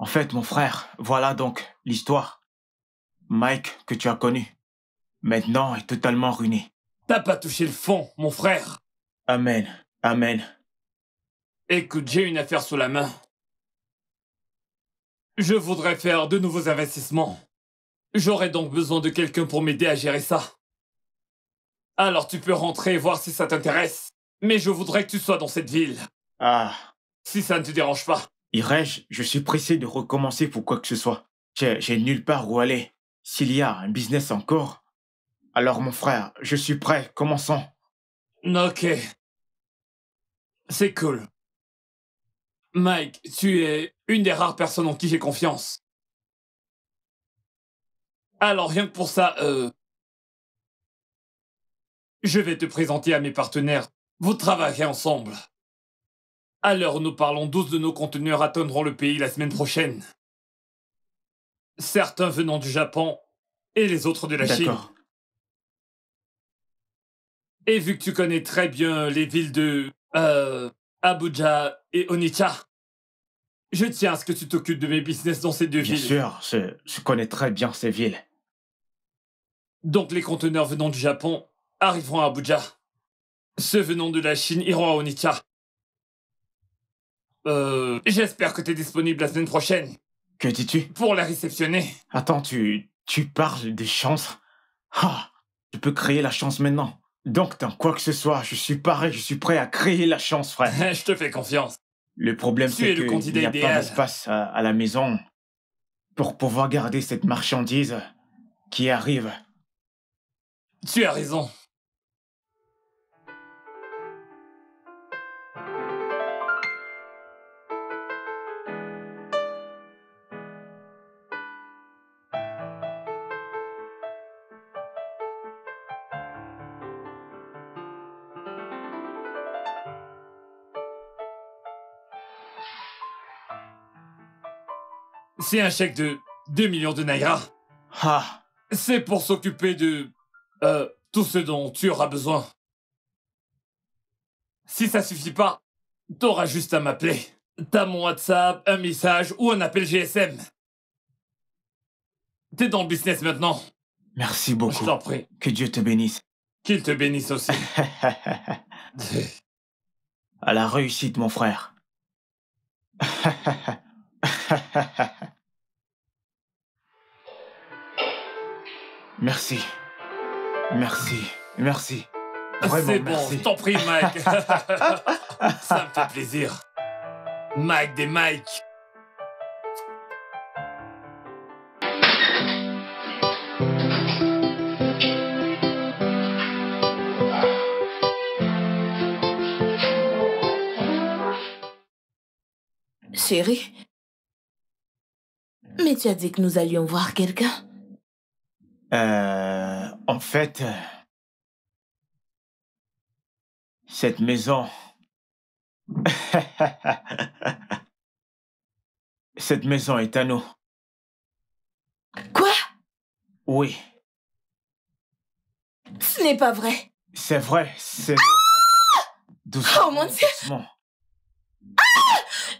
En fait, mon frère, voilà donc l'histoire. Mike, que tu as connu, maintenant est totalement ruiné. T'as pas touché le fond, mon frère. Amen. Amen. Écoute, j'ai une affaire sous la main. Je voudrais faire de nouveaux investissements. J'aurais donc besoin de quelqu'un pour m'aider à gérer ça. Alors tu peux rentrer et voir si ça t'intéresse. Mais je voudrais que tu sois dans cette ville. Ah, Si ça ne te dérange pas. Irais-je Je suis pressé de recommencer pour quoi que ce soit. J'ai nulle part où aller. S'il y a un business encore, alors mon frère, je suis prêt, commençons. Ok. C'est cool. Mike, tu es une des rares personnes en qui j'ai confiance. Alors rien que pour ça, euh... Je vais te présenter à mes partenaires. Vous travaillerez ensemble. À l'heure nous parlons, 12 de nos conteneurs atteindront le pays la semaine prochaine. Certains venant du Japon et les autres de la Chine. D'accord. Et vu que tu connais très bien les villes de euh, Abuja et Onitsha, je tiens à ce que tu t'occupes de mes business dans ces deux Bien villes. sûr, je, je connais très bien ces villes. Donc les conteneurs venant du Japon arriveront à Abuja. Ceux venant de la Chine iront à Onitsha. Euh, j'espère que tu es disponible la semaine prochaine Que dis-tu? Pour les réceptionner. Attends, tu, tu parles des chances? Ah, je peux créer la chance maintenant. Donc, dans quoi que ce soit, je suis pareil, je suis prêt à créer la chance, frère. (laughs) je te fais confiance. Le problème, c'est qu'il n'y a pas idéal. d'espace à, à la maison pour pouvoir garder cette marchandise qui arrive. Tu as raison. C'est un chèque de 2 millions de naira. Ah, C'est pour s'occuper de euh, tout ce dont tu auras besoin. Si ça suffit pas, t'auras juste à m'appeler. T'as mon WhatsApp, un message ou un appel GSM. T'es dans le business maintenant. merci Je beaucoup. t'en prie. Que Dieu te bénisse. Qu'il te bénisse aussi. (laughs) à la réussite, mon frère. (laughs) merci. Merci. Merci. C'est bon, merci. je t'en prie, Mike. (laughs) Ça me fait plaisir. Mike des Mike. Chérie. Mais tu as dit que nous allions voir quelqu'un. Euh, en fait, euh, cette maison, (laughs) cette maison est à nous. Quoi? Oui, Ce n'est pas vrai. c'est vrai, c'est... Doucement, Oh mon Dieu doucement.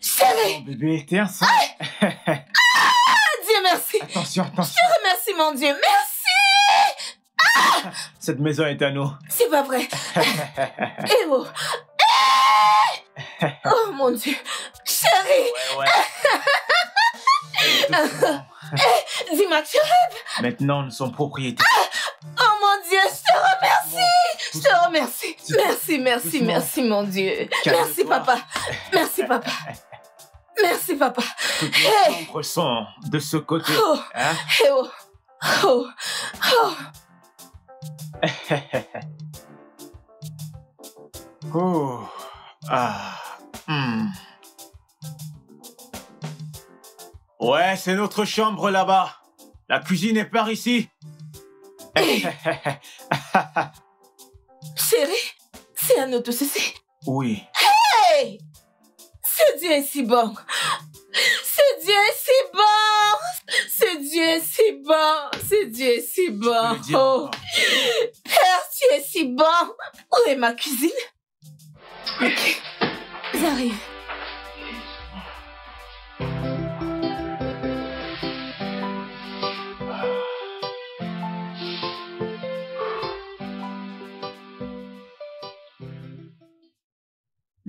Chérie Bébé, t'es enceinte. (laughs) Ah, Dieu merci Attention, Je attention. te remercie, mon Dieu. Merci Ah (laughs) Cette maison est à nous. C'est pas vrai. Eh oh Eh Oh mon Dieu. Chérie. Ouais. Eh, Dis-moi que tu rêves? Maintenant, nous sommes propriétaires. Oh mon Dieu, je te remercie. Je te remercie. Merci, merci, merci, mon Dieu. Merci, papa. Merci, papa. Merci, papa. Toutes les Hey chambres sont de ce côté. Oh. Hein? Eh oh. Oh (laughs) Oh. Ah. Hmm. Ouais, c'est notre chambre là-bas. La cuisine est par ici. (laughs) Chérie, c'est à nous tous ici. oui. Hey Ce Dieu est si bon (laughs) Ce Dieu est si bon! Ce Dieu est si bon! Ce Dieu est si bon! Oh Père, tu es si bon! Où est ma cuisine? Ok, j'arrive.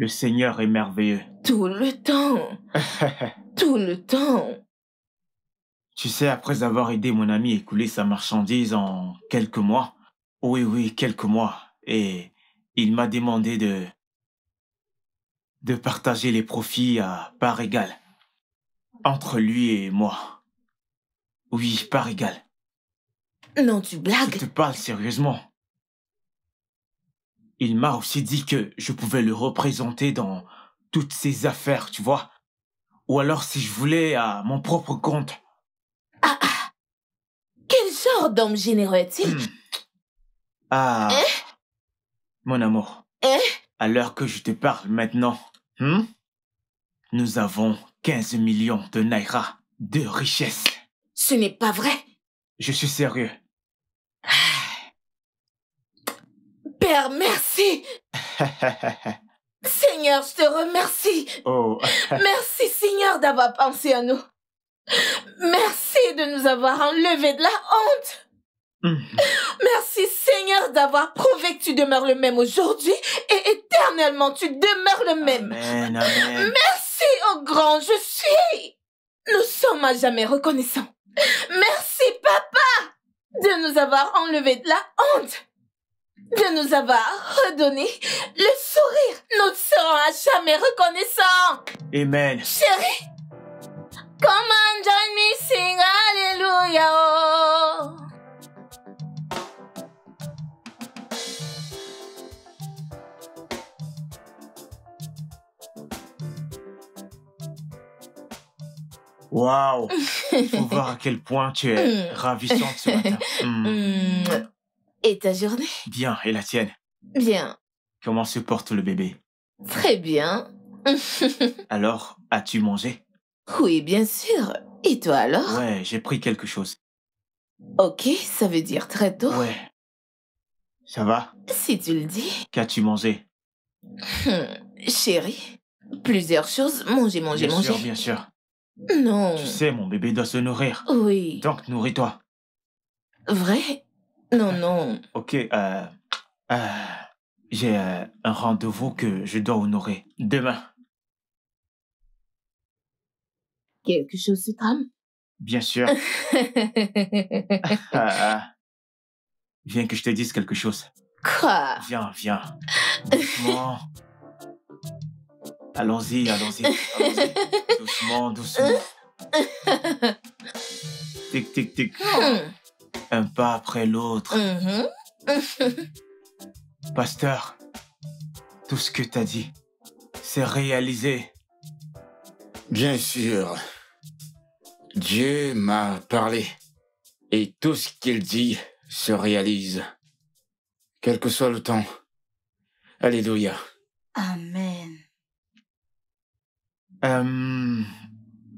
Le Seigneur est merveilleux. Tout le temps (laughs) Tout le temps tu sais, après avoir aidé mon ami à écouler sa marchandise en quelques mois, oui, oui, quelques mois, et il m'a demandé de de partager les profits à part égale entre lui et moi. Oui, part égale. Non, tu blagues Je te parle sérieusement. Il m'a aussi dit que je pouvais le représenter dans toutes ses affaires, tu vois. Ou alors si je voulais à mon propre compte. Quel genre d'homme généreux est-il? Ah. Mon amour. Hein? À l'heure que je te parle maintenant, hmm, nous avons 15 millions de naira de richesse. Ce n'est pas vrai Je suis sérieux. Père, merci (laughs) Seigneur, je te remercie oh. (laughs) Merci Seigneur d'avoir pensé à nous. Merci de nous avoir enlevé de la honte. Merci Seigneur d'avoir prouvé que tu demeures le même aujourd'hui et éternellement tu demeures le même. Amen, amen. Merci au grand je suis. Nous sommes à jamais reconnaissants. Merci papa de nous avoir enlevé de la honte. De nous avoir redonné le sourire. Nous serons à jamais reconnaissants. Amen. Chérie, come and join me, sing Hallelujah. Oh. Waouh. (laughs) Faut voir à quel point tu es Mm. ravissante ce matin. (laughs) Mm. Et ta journée? Bien, et la tienne? Bien, Comment se porte le bébé? Très bien. (laughs) Alors, as-tu mangé? Oui, bien sûr. Et toi alors? Ouais, j'ai pris quelque chose. Ok, ça veut dire très tôt. Ouais. Ça va? Si tu le dis. Qu'as-tu mangé? Hmm, Chérie, plusieurs choses. Manger, manger, Bien manger. sûr, bien sûr. Non. Tu sais, mon bébé doit se nourrir. Oui. Donc, nourris-toi. Vrai? Non, non. Ok, euh, euh, j'ai euh, un rendez-vous que je dois honorer demain. Quelque chose se trame Bien sûr. Ah. (laughs) Viens que je te dise quelque chose. Quoi? Viens, viens. Doucement. Allons-y, allons-y. allons-y. Doucement, doucement. (laughs) Tic, tic, tic. Un pas après l'autre. Mhm. (laughs) Pasteur, tout ce que t'as dit, c'est réalisé. Bien sûr. Dieu m'a parlé. Et tout ce qu'il dit se réalise. Quel que soit le temps. Alléluia. Amen. Euh,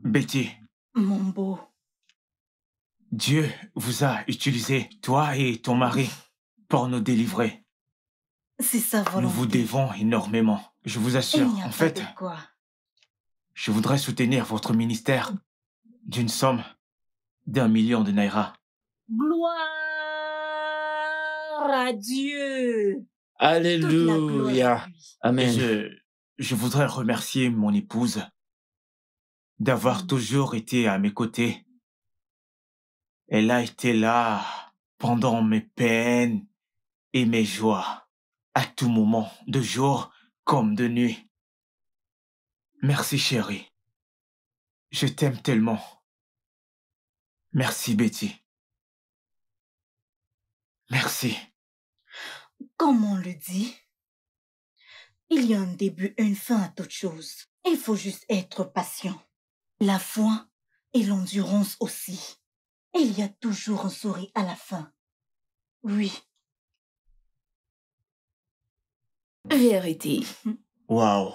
Betty, Mon beau. Dieu vous a utilisé, toi et ton mari, pour nous délivrer. C'est sa volonté. Nous vous devons énormément. Je vous assure, Il n'y a en pas fait, de quoi. je voudrais soutenir votre ministère d'une somme d'un million de naira. Gloire à Dieu. Alléluia. Amen. Je, je voudrais remercier mon épouse d'avoir toujours été à mes côtés. Elle a été là pendant mes peines et mes joies, à tout moment, de jour comme de nuit. Merci chérie. Je t'aime tellement. Merci Betty. Merci. Comme on le dit, il y a un début une fin à toute chose. Il faut juste être patient. La foi et l'endurance aussi. Et il y a toujours un sourire à la fin. Oui. Vérité. Waouh.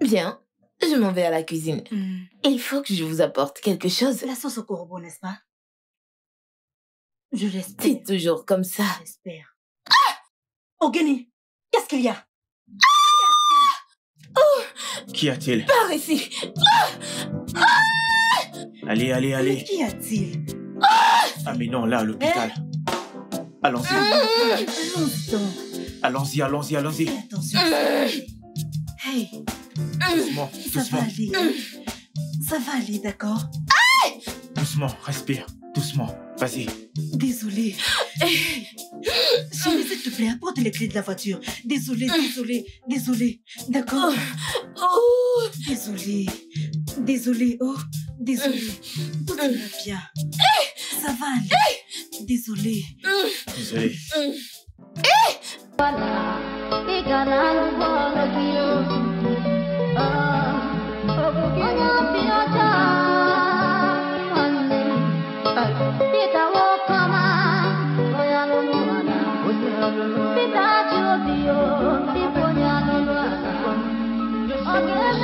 Bien, je m'en vais à la cuisine. Il faut que je vous apporte quelque chose. La sauce au corbeau, n'est-ce pas? Je l'espère. C'est toujours comme ça. J'espère. Ogeni, qu'est-ce qu'il y a? Qu'y a-t-il? Par ici. Allez, allez, Mais allez. qu'y a-t-il? Ah mais non, là, à l'hôpital. Allons-y. Allons-y donc. Allons-y, allons-y, allons-y. Attention. Hey, Doucement, ça va doucement, aller. Ça va aller, d'accord? Doucement. Respire. Doucement. Vas-y. Désolée. Hey. Chérie, s'il te plaît, apporte les clés de la voiture. Désolée, désolée, désolée. D'accord? Oh. Désolée. Désolée, oh, désolée. Tout ira bien. Ça va aller. Désolée. Désolé. Don't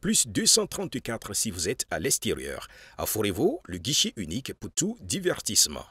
plus 234 si vous êtes à l'extérieur. Aforevo, le guichet unique pour tout divertissement.